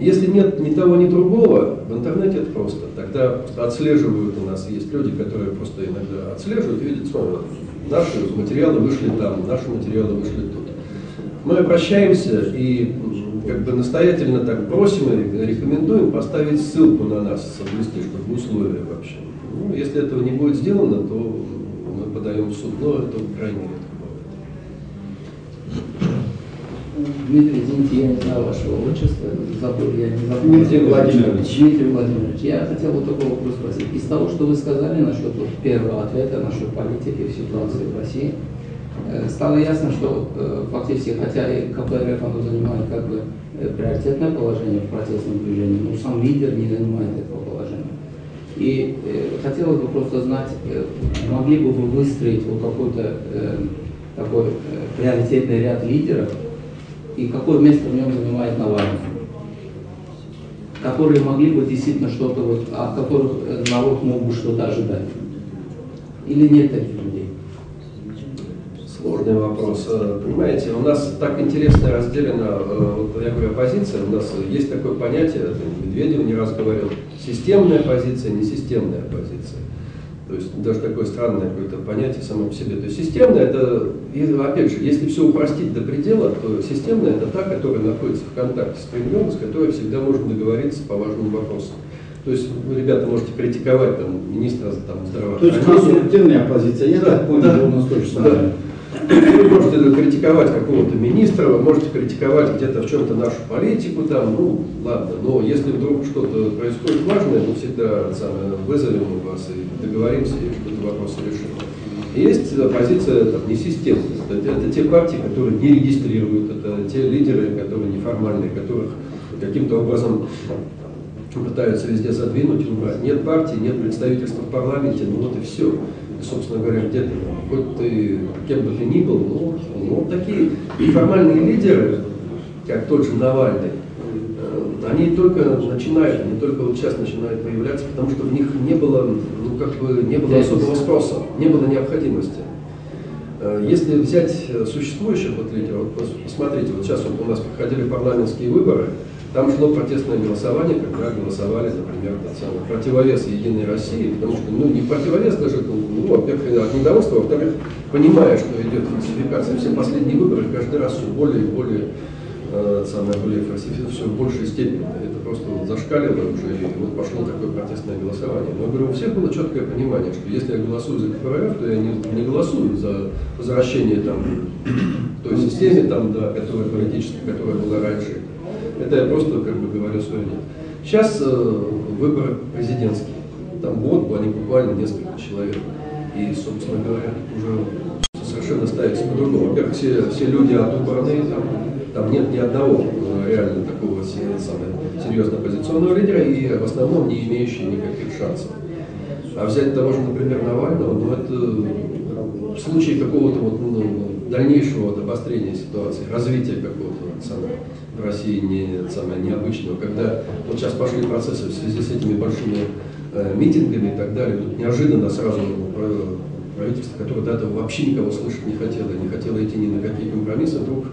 Если нет ни того, ни другого, в интернете это просто. Тогда отслеживают у нас, есть люди, которые просто иногда отслеживают и видят, смотрят, наши материалы вышли там, наши материалы вышли тут. Мы обращаемся и как бы настоятельно так просим и рекомендуем поставить ссылку на нас, соблюсти, чтобы условия вообще. Ну, если этого не будет сделано, то мы подаем в суд, но это крайне редко бывает. Дмитрий, извините, я не знаю вашего отчества, забыл, я не забыл. Дмитрий Владимирович. Дмитрий Владимирович, я хотел вот такой вопрос спросить. Из того, что вы сказали насчет вот первого ответа, насчет политики и ситуации в России, стало ясно, что э, фактически, хотя и КПРФ оно занимает как бы э, приоритетное положение в протестном движении, но сам лидер не занимает этого положения. И э, хотелось бы просто знать, э, могли бы вы выстроить вот какой-то э, такой э, приоритетный ряд лидеров, и какое место в нем занимает Навальный, которые могли бы действительно что-то, вот, от которых э, народ мог бы что-то ожидать. Или нет таких людей? Сложный вопрос. Э, Понимаете, у нас так интересно разделена, э, вот я говорю, оппозиция, у нас есть такое понятие, это Медведев не раз говорил, системная оппозиция, несистемная оппозиция. То есть даже такое странное какое-то понятие само по себе. То есть системная это, опять же, если все упростить до предела, то системная это та, которая находится в контакте с Кремлем, с которой всегда можно договориться по важным вопросам. То есть вы, ребята, можете критиковать там, министра там, То есть здравоохранения. конструктивная оппозиция, я Да, так понял, да. у нас то же самое. Вы можете критиковать какого-то министра, вы можете критиковать где-то в чем-то нашу политику, там, ну, ладно, но если вдруг что-то происходит важное, мы всегда самое, вызовем вас и договоримся, и что-то вопросы решим. Есть оппозиция там, несистемная. Это, это те партии, которые не регистрируют, это те лидеры, которые неформальные, которых каким-то образом пытаются везде задвинуть, убрать. Нет партии, нет представительства в парламенте, ну вот и все. И, собственно говоря, где ты, хоть ты кем бы ты ни был, ну, ну вот такие неформальные лидеры, как тот же Навальный, э, они только начинают, они только вот сейчас начинают появляться, потому что в них не было, ну как бы, не было особого спроса, не было необходимости. Э, Если взять э, существующих вот лидеров, вот пос- посмотрите, вот сейчас вот у нас проходили парламентские выборы, там шло протестное голосование, когда голосовали, например, тот самый противовес Единой России, потому что, ну, не противовес даже, ну, во-первых, от недовольства, во-вторых, понимая, что идет фальсификация, все последние выборы каждый раз все более и более э, самое более фальсифицировано, все в большей степени. Это просто вот зашкаливало уже, и вот пошло такое протестное голосование. Но говорю, у всех было четкое понимание, что если я голосую за КПРФ, то я не, не голосую за возвращение там, той системе, там, да, которая политическая, которая была раньше. Это я просто как бы говорю свое нет. Сейчас э, выборы президентские. Там год, они буквально несколько человек. И, собственно говоря, уже совершенно ставится по-другому. Во-первых, все, все люди отобраны, там, там нет ни одного э, реально такого серьезно оппозиционного лидера и в основном не имеющий никаких шансов. А взять того же, например, Навального, ну это в случае какого-то вот, ну, дальнейшего вот обострения ситуации, развития какого-то самого в России не, самое необычного, когда вот сейчас пошли процессы в связи с этими большими э, митингами и так далее, тут неожиданно сразу про- правительство, которое до этого вообще никого слышать не хотело, не хотело идти ни на какие компромиссы, вдруг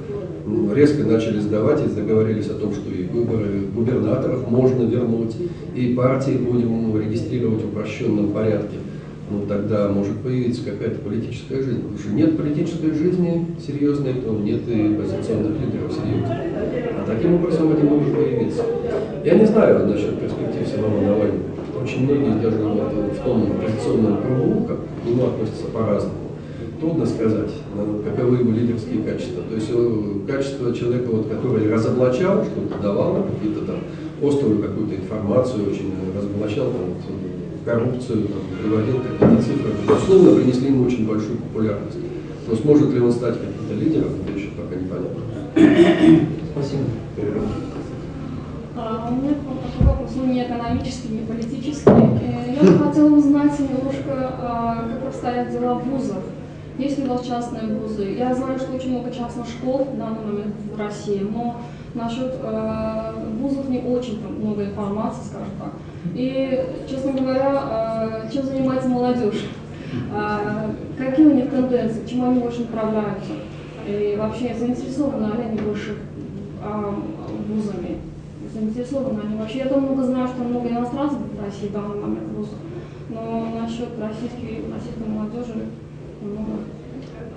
резко начали сдавать и договорились о том, что и выборы губернаторов можно вернуть, и партии будем регистрировать в упрощенном порядке. Ну, тогда может появиться какая-то политическая жизнь. Потому что нет политической жизни серьезной, то нет и оппозиционных лидеров серьезных. А таким образом они могут появиться. Я не знаю насчет перспектив самого Навального. Очень многие даже вот в том оппозиционном кругу, как к нему относятся по-разному. Трудно сказать, каковы его лидерские качества. То есть э, качество человека, вот, который разоблачал, что-то давал, какие-то там острую какую-то информацию, очень разоблачал там, вот, коррупцию, там, приводил какие-то цифры, безусловно, принесли ему очень большую популярность. Но сможет ли он стать каким-то лидером, это еще пока непонятно. Спасибо. А, У меня такой вопрос, ну, не экономический, не политический. Э, Я бы хотела узнать немножко, а, как обстоят дела в вузах. Есть ли у вас частные вузы? Я знаю, что очень много частных школ в данный момент в России, но насчет э, вузов не очень там много информации, скажем так. И, честно говоря, э, чем занимается молодежь? А, какие у них тенденции, к чему они больше направляются? И вообще заинтересованы ли они больше а, вузами? Заинтересованы они вообще? Я там много знаю, что много иностранцев в России в данный момент в вузах, но насчет российской, российской молодежи много.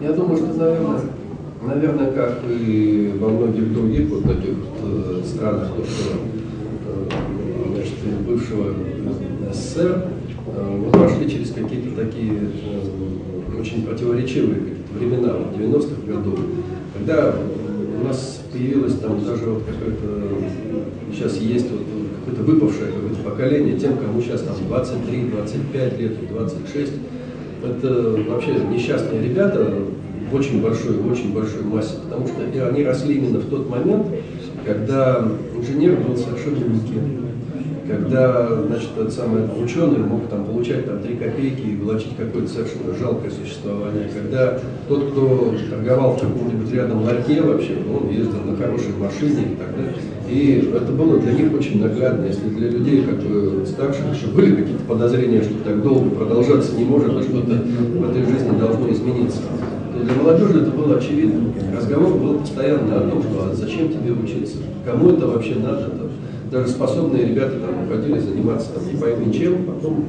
Я думаю, что, наверное, Наверное, как и во многих других вот таких вот э, странах, то, что, э, бывшего СССР, э, мы прошли через какие-то такие э, очень противоречивые какие-то времена, вот 90-х годов, когда у нас появилось там даже вот какое-то, сейчас есть вот какое-то выпавшее какое-то поколение, тем, кому сейчас там 23, 25 лет, 26, это вообще несчастные ребята, в очень большой, в очень большой массе, потому что они росли именно в тот момент, когда инженер был совершенно никем. Когда, значит, тот самый ученый мог там получать там 3 копейки и влачить какое-то совершенно жалкое существование. Когда тот, кто торговал в каком-нибудь рядом ларьке вообще, он ездил на хорошей машине и так далее. И это было для них очень наглядно. Если для людей как бы старших еще были какие-то подозрения, что так долго продолжаться не может, а что-то в этой жизни должно измениться, для молодежи это было очевидно. Разговор был постоянно о том, что а зачем тебе учиться, кому это вообще надо. Даже способные ребята там уходили заниматься там, не пойми чем, потом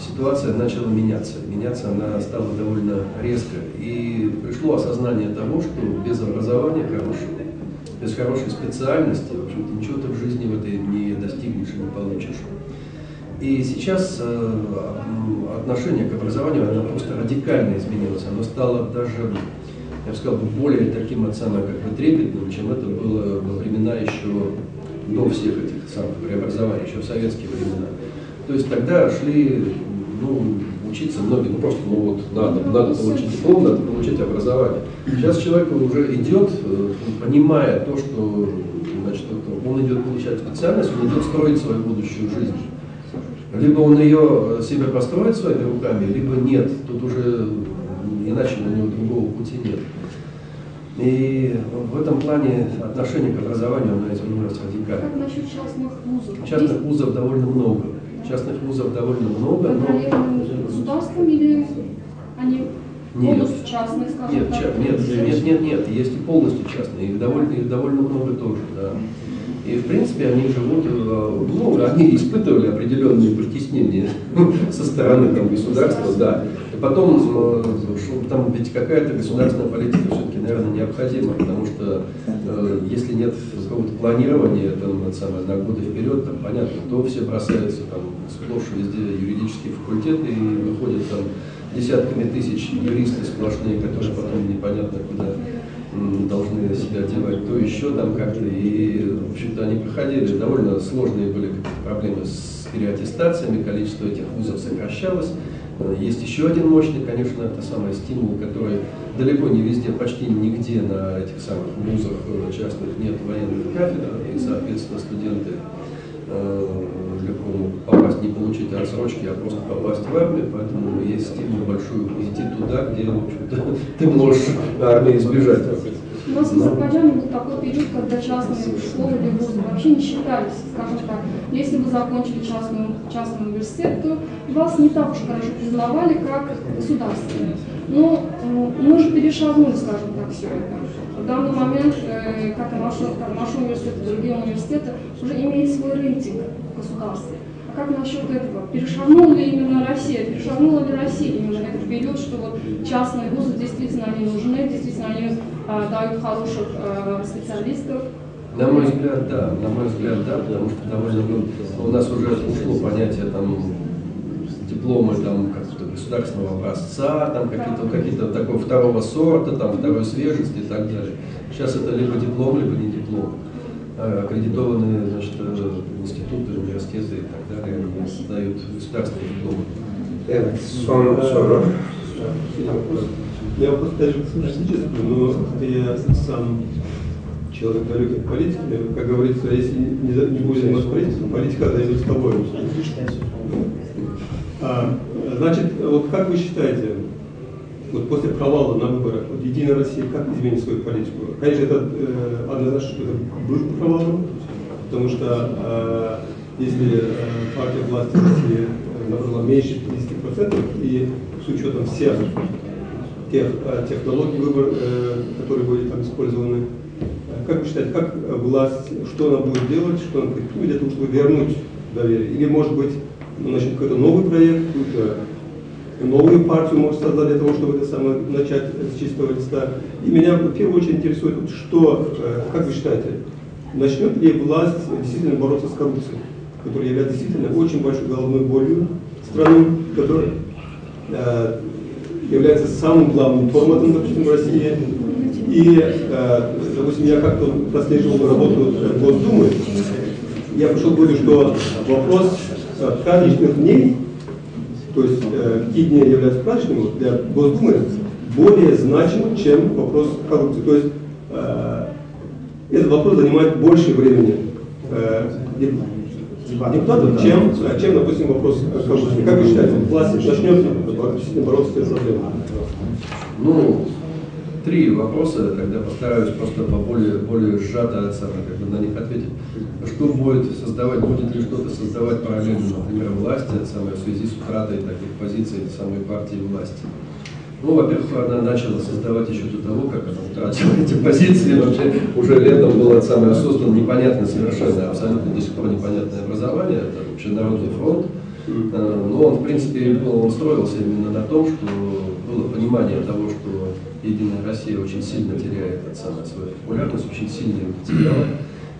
ситуация начала меняться. Меняться она стала довольно резко. И пришло осознание того, что без образования хорошего, без хорошей специальности, в общем-то, ничего ты в жизни в этой не достигнешь и не получишь. И сейчас э, отношение к образованию, оно просто радикально изменилось. Оно стало даже, я бы сказал, более таким от как бы трепетным, чем это было во времена еще до всех этих самых преобразований, еще в советские времена. То есть тогда шли ну, учиться многие, ну просто, ну вот, надо, надо получить диплом, надо получить образование. Сейчас человек уже идет, э, понимая то, что значит, он идет получать специальность, он идет строить свою будущую жизнь. Либо он ее себе построит своими руками, либо нет. Тут уже иначе у него другого пути нет. И в этом плане отношение к образованию оно изменилось радикально. Как насчет частных вузов? Частных вузов довольно много. Частных вузов довольно много, но... Государством или они нет. полностью частные, скажем нет, так? Нет, нет, нет, нет, есть и полностью частные, их довольно, их довольно много тоже, да. И, в принципе, они живут, ну, они испытывали определенные притеснения [laughs] со стороны там, государства, да. И потом, э, там ведь какая-то государственная политика все-таки, наверное, необходима, потому что э, если нет какого-то планирования там, самое, на годы вперед, там, понятно, то все бросаются там, сплошь везде юридические факультеты и выходят там десятками тысяч юристы сплошные, которые потом непонятно куда должны себя одевать, то еще там как-то. И, в общем-то, они проходили, довольно сложные были проблемы с переаттестациями, количество этих вузов сокращалось. Есть еще один мощный, конечно, это самый стимул, который далеко не везде, почти нигде на этих самых вузах э, частных нет военных кафедр, и, соответственно, студенты могут попасть, не получить отсрочки, а просто попасть в армию, поэтому есть стимул большой идти туда, где, в общем-то, [laughs] ты можешь армии избежать. У нас в Азербайджане был такой период, когда частные школы или вузы вообще не считались, скажем так. Если вы закончили частную, частный университет, то вас не так уж хорошо признавали, как государственные. Но мы же перешагнули, скажем так, все это. В данный момент, э, как и наш, как наш университет, другие университеты, уже имеют свой рейтинг в государстве. А как насчет этого? Перешагнула ли именно Россия? Перешагнула ли Россия именно этот период, что вот частные вузы действительно они нужны, действительно они а, дают хороших а, специалистов? На мой взгляд, да. На мой взгляд, да, потому что довольно у нас уже ушло понятие там дипломы там как-то государственного образца, там какие-то какие-то такого второго сорта, там второй свежести и так далее. Сейчас это либо диплом, либо не диплом. А, аккредитованные значит, э, институты, университеты и так далее, они создают государственные дипломы. Evet, son soru. Я вопрос даже статистический, но я сам человек далекий от политики, как говорится, если не, не будет заниматься политикой, политика займет с тобой. А, значит, вот как вы считаете, вот после провала на выборах, вот Единая Россия как изменит свою политику? Конечно, это э, однозначно, что это был провал, потому что э, если э, партия власти России набрала меньше 50%, и с учетом всех тех э, технологий, выбор, э, которые были там использованы, э, как вы считаете, как власть, что она будет делать, что она предпримет для того, чтобы вернуть доверие? Или, может быть, ну, начнет какой-то новый проект, какую-то новую партию может создать для того, чтобы это самое, начать с чистого листа. И меня в первую очередь интересует, что, э, как вы считаете, начнет ли власть действительно бороться с коррупцией, которая является действительно очень большой головной болью страны, которая э, является самым главным тормозом, допустим, в России. И, э, допустим, я как-то прослеживал работу Госдумы, я пришел к выводу, что вопрос э, праздничных дней, то есть э, какие дни являются праздничными для Госдумы, более значим, чем вопрос коррупции. То есть э, этот вопрос занимает больше времени э, депутатов, чем, чем, допустим, вопрос коррупции. Как вы считаете, власть начнет бороться с этой проблемой? Ну, три вопроса, тогда постараюсь просто поболее, более сжато самое, как бы на них ответить. Что будет создавать, будет ли что-то создавать параллельно, например, власти, самое, в связи с утратой таких позиций самой партии власти? Ну, во-первых, она начала создавать еще до того, как она утратила эти позиции. Вообще уже летом было самое создан непонятное совершенно, абсолютно до сих пор непонятное образование, это Общенародный фронт. Э, Но он, в принципе, был, он строился именно на том, что было понимание того, что Единая Россия очень сильно теряет от самой свою популярность, очень сильно ее потеряла.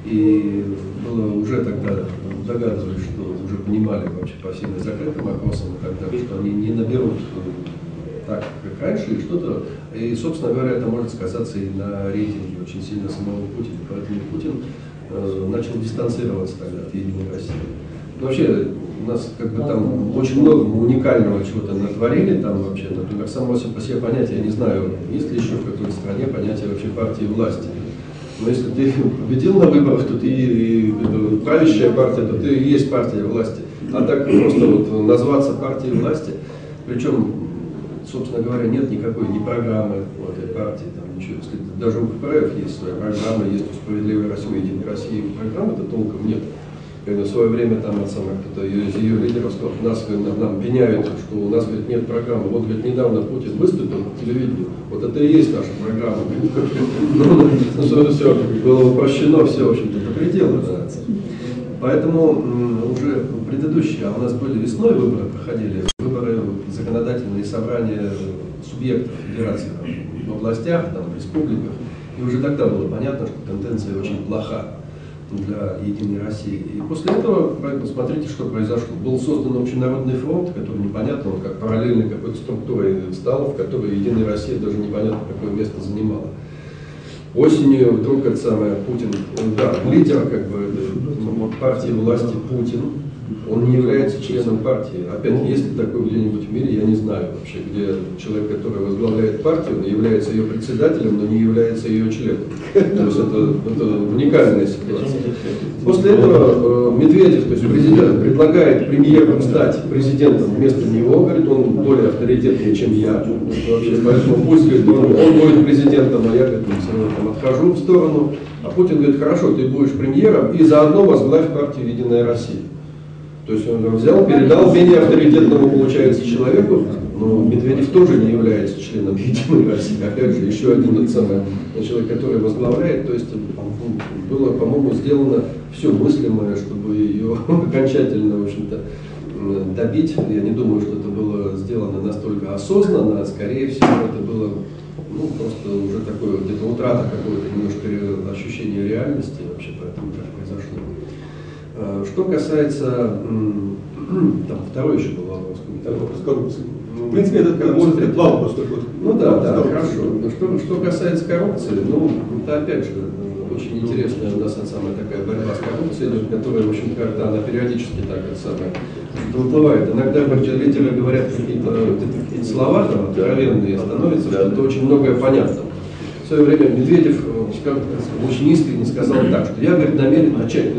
И было уже тогда догадывались, что уже понимали вообще по всем закрытым опросам, когда, что они не наберут так, как раньше, и что-то. И, собственно говоря, это может сказаться и на рейтинге очень сильно самого Путина. Поэтому Путин э, начал дистанцироваться тогда от Единой России. Вообще, у нас как бы там очень много уникального чего-то натворили, там вообще, например, само по себе понятие, я не знаю, есть ли еще в какой-то стране понятие вообще партии власти. Но если ты [laughs] победил на выборах, то ты и, и, правящая партия, то ты и есть партия власти. А так просто вот назваться партией власти, причем собственно говоря, нет никакой ни программы у этой партии, там ничего. Если даже у КПРФ есть своя программа, есть у Справедливой России, Единой России программы-то толком нет. Когда в свое время там от самых, кто-то из ее лидеров сказал, нас нам, нам пеняют, что у нас говорит, нет программы. Вот говорит, недавно Путин выступил по телевидению, вот это и есть наша программа. [laughs] Ну, все, было упрощено, все, в общем-то, до предела. Поэтому уже предыдущие, а у нас были весной выборы проходили, выборы законодательные собрания субъектов федерации в областях, там, в республиках. И уже тогда было понятно, что тенденция очень плоха для Единой России. И после этого, посмотрите, что произошло. Был создан Общенародный фронт, который непонятно, он как параллельной какой-то структурой стал, в которой Единая Россия даже непонятно какое место занимала. Осенью вдруг это самое Путин, да, лидер как бы партии власти Путин, он не является членом партии. Опять, есть ли такое где-нибудь в мире, я не знаю вообще, где человек, который возглавляет партию, является ее председателем, но не является ее членом. То есть это, это уникальная ситуация. После этого э, Медведев, то есть президент, предлагает премьером стать президентом вместо него, говорит, он более авторитетный, чем я. Вообще, поэтому пусть говорит, он, он будет президентом, а я говорит, там, отхожу в сторону. А Путин говорит, хорошо, ты будешь премьером и заодно возглавь партию «Единая Россия». То есть он взял, передал менее авторитетному, получается, человеку, но Медведев тоже не является членом Единой России. Опять же, еще один самый человек, который возглавляет. То есть было, по-моему, сделано все мыслимое, чтобы ее [laughs] окончательно, в общем-то, добить. Я не думаю, что это было сделано настолько осознанно, а скорее всего это было ну, просто уже такое где-то утрата какого-то немножко ощущения реальности вообще, поэтому. Что касается, [clears throat] там второй еще был вопрос. Второй вопрос коррупции. В принципе, это может два вопроса только. Ну да, да, хорошо. Что, что касается коррупции, ну, это опять же очень интересная у нас самая такая борьба с коррупцией, которая, в общем, как-то она периодически так это самое выплывает. Иногда лидеры говорят какие-то слова там откровенные, становится что-то очень многое понятно. В свое время Медведев очень искренне сказал так, что я, говорит, намерен начать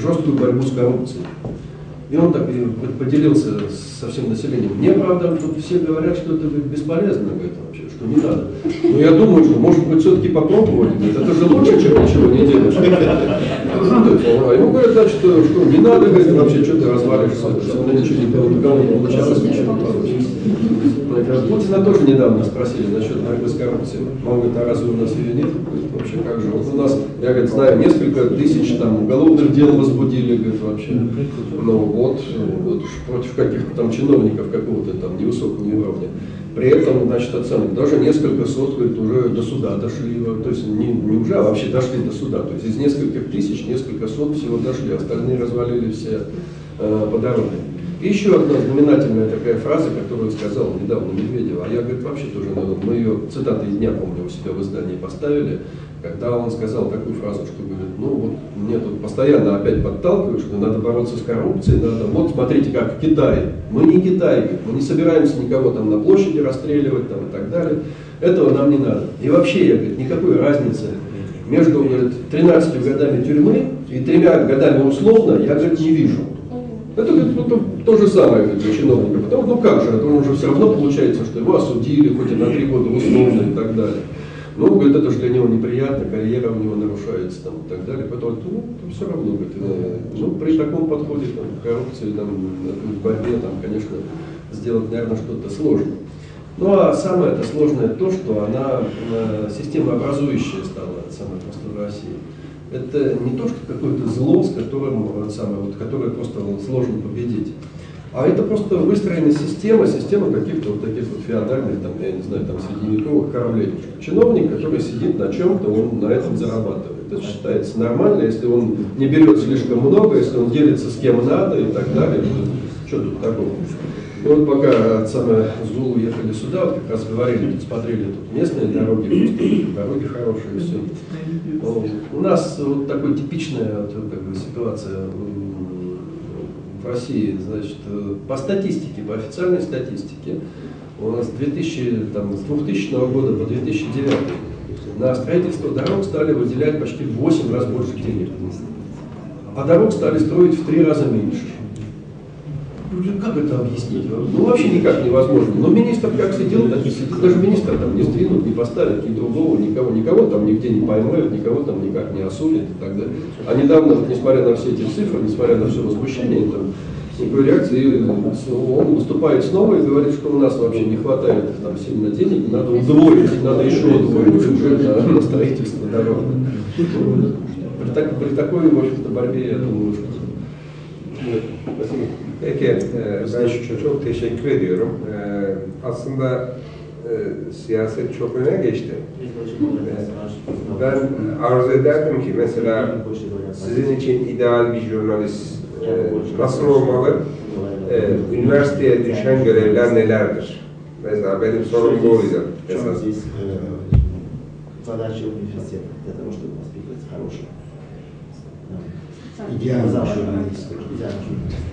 жесткую борьбу с коррупцией. И он так и поделился со всем населением. Мне, правда, тут все говорят, что это бесполезно, говорит, вообще, что не надо. Но я думаю, что, может быть, все-таки попробовать. Говорит, это же лучше, чем ничего не делать. А ему говорят, значит, что, что не надо, говорит, вообще, что ты развалишься, что ничего не получалось, ничего не получилось. Путина тоже недавно спросили насчет борьбы с коррупцией. Он говорит, а разве у нас ее нет? Вообще как же? Вот у нас, я говорит, знаю, несколько тысяч там уголовных дел возбудили, говорит, вообще. Ну вот, вот против каких-то там чиновников какого-то там невысокого уровня. При этом, значит, оценок даже несколько сот, говорит, уже до суда дошли. То есть не, не уже, а вообще дошли до суда. То есть из нескольких тысяч несколько сот всего дошли, остальные развалили все э, по дороге. И еще одна знаменательная такая фраза, которую сказал недавно Медведев, а я, говорит, вообще тоже, мы ее цитаты дня, помню, у себя в издании поставили, когда он сказал такую фразу, что говорит, ну вот мне тут постоянно опять подталкивают, что надо бороться с коррупцией, надо, вот смотрите, как в Китае. Мы не Китай, мы не собираемся никого там на площади расстреливать там, и так далее. Этого нам не надо. И вообще, я говорит, никакой разницы между говорит, 13 годами тюрьмы и тремя годами условно я говорит, не вижу. Это, это то же самое для чиновника. Потому, ну как же, это уже все равно получается, что его осудили, хоть и на три года условно и так далее. Ну, говорит, это же для него неприятно, карьера у него нарушается там, и так далее. Поэтому ну, все равно, говорит, э, ну, при таком подходе там, к коррупции, там, к борьбе, там, конечно, сделать, наверное, что-то сложно. Ну а самое это сложное то, что она э, системообразующая стала, самое просто в России это не то, что какое-то зло, с которым, вот самое, вот, которое просто вот, сложно победить. А это просто выстроенная система, система каких-то вот таких вот феодальных, там, я не знаю, там, средневековых кораблей. Чиновник, который сидит на чем-то, он на этом зарабатывает. Это считается нормально, если он не берет слишком много, если он делится с кем надо и так далее. Что тут такого? И вот пока самое с Зулу ехали сюда, вот как раз говорили, смотрели тут местные дороги, дороги хорошие, все. У нас вот такая типичная вот, как бы, ситуация в России, значит, по статистике, по официальной статистике, у нас 2000, там, с 2000 года по 2009 на строительство дорог стали выделять почти в 8 раз больше денег. А дорог стали строить в 3 раза меньше. Как это объяснить? Ну, вообще никак невозможно. Но министр как сидел, так и сидит. Даже министра там не сдвинут, не поставят ни другого, никого, никого там нигде не поймают, никого там никак не осудят и так далее. А недавно, несмотря на все эти цифры, несмотря на все возмущение, там, никакой реакции, он выступает снова и говорит, что у нас вообще не хватает там сильно денег, надо удвоить, надо еще удвоить бюджет на, на строительство дорог. При, так, при такой, в общем-то, борьбе, я думаю, что... Спасибо. Peki, e, ben çok teşekkür ediyorum. E, aslında e, siyaset çok öne geçti. E, ben arzu ederdim ki mesela sizin için ideal bir jurnalist e, nasıl olmalı? E, üniversiteye düşen görevler nelerdir? Mesela benim sorum bu olacak. Esas. Задача университета для того, чтобы воспитывать хорошего. Идеального журналиста. Идеального журналиста.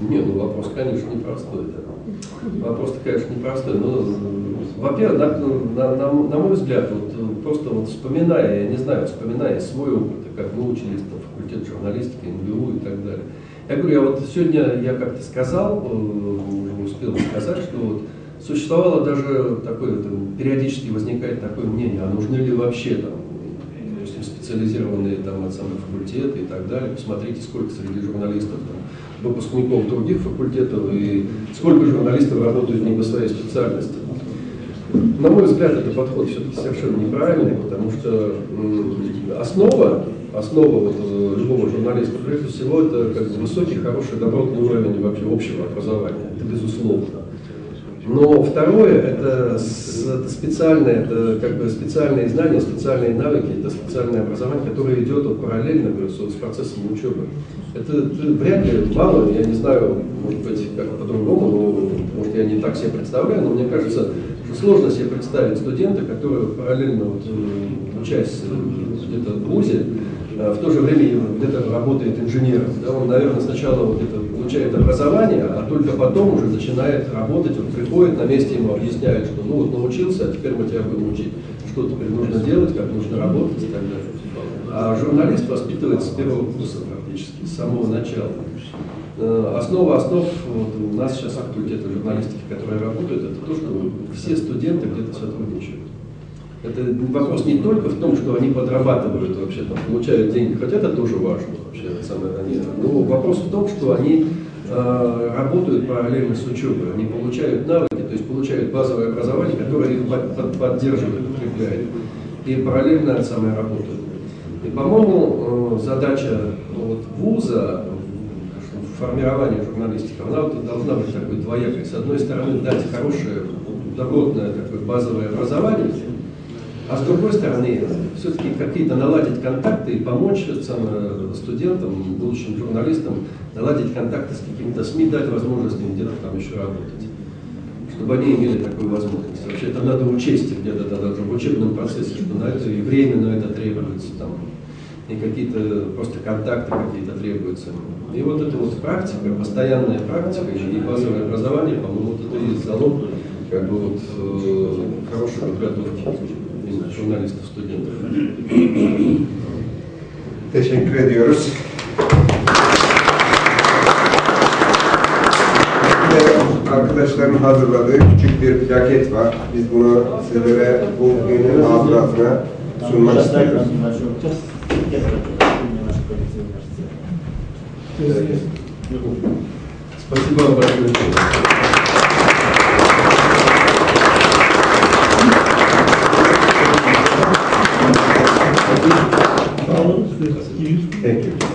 Не, ну вопрос, конечно, непростой. Да. Вопрос, конечно, непростой. Но, во-первых, на, на, на, на мой взгляд, вот, просто вот вспоминая, я не знаю, вспоминая свой опыт, как мы учились там, в факультете журналистики, МГУ и так далее. Я говорю, я вот сегодня, я как-то сказал, уже успел сказать, что вот существовало даже такое, там, периодически возникает такое мнение, а нужны ли вообще там специализированные там, самые факультеты и так далее. Посмотрите, сколько среди журналистов там, выпускников других факультетов и сколько журналистов работают не по своей специальности. На мой взгляд, это подход все-таки совершенно неправильный, потому что основа, основа вот э, любого журналиста, прежде всего, это как бы высокий, хороший, добротный уровень вообще общего образования. Это безусловно. Но второе, это, это специальное, это как бы специальные знания, специальные навыки, это специальное образование, которое идет вот параллельно говорю, с, процессом учебы. Это, это вряд ли мало, я не знаю, может быть, как по-другому, но, может, я не так себе представляю, но мне кажется, что сложно себе представить студента, который параллельно вот, учась где-то в ВУЗе, в то же время где-то работает инженером. Да, он, наверное, сначала вот это получает образование, а только потом уже начинает работать, он приходит, на месте ему объясняют, что ну вот научился, а теперь мы тебя будем учить, что теперь нужно делать, как нужно работать и так далее. А журналист воспитывается с первого курса практически, с самого начала. Э, основа основ вот, у нас сейчас факультеты журналистики, которые работают, это то, что все студенты где-то сотрудничают. Это вопрос не только в том, что они подрабатывают вообще, там, получают деньги, хотя это тоже важно вообще, это самое, они, но вопрос в том, что они э, работают параллельно с учебой, они получают навыки, то есть получают базовое образование, которое их под- под- поддерживает, укрепляет, и параллельно самое работают. И, по-моему, э, задача вот, вуза в формировании журналистики, она вот должна быть такой двоякой. С одной стороны, дать хорошее, добротное такое базовое образование, а с другой стороны, все-таки какие-то наладить контакты и помочь самое, студентам, будущим журналистам наладить контакты с какими-то СМИ, дать возможность им где-то там еще работать. Чтобы они имели такую возможность. Вообще это надо учесть где-то даже в учебном процессе, что на это и время на это требуется, там, и какие-то просто контакты какие-то требуются. И вот эта вот практика, постоянная практика и базовое образование, по-моему, вот это и залог как бы вот э, хорошей подготовки именно журналистов, студентов. Teşekkür ediyoruz. Bir de arkadaşların hazırladığı küçük bir plaket var. Biz bunu sizlere bu günün hatıratına sunmak Сейчас дать istiyoruz. нам небольшой час. Thank you.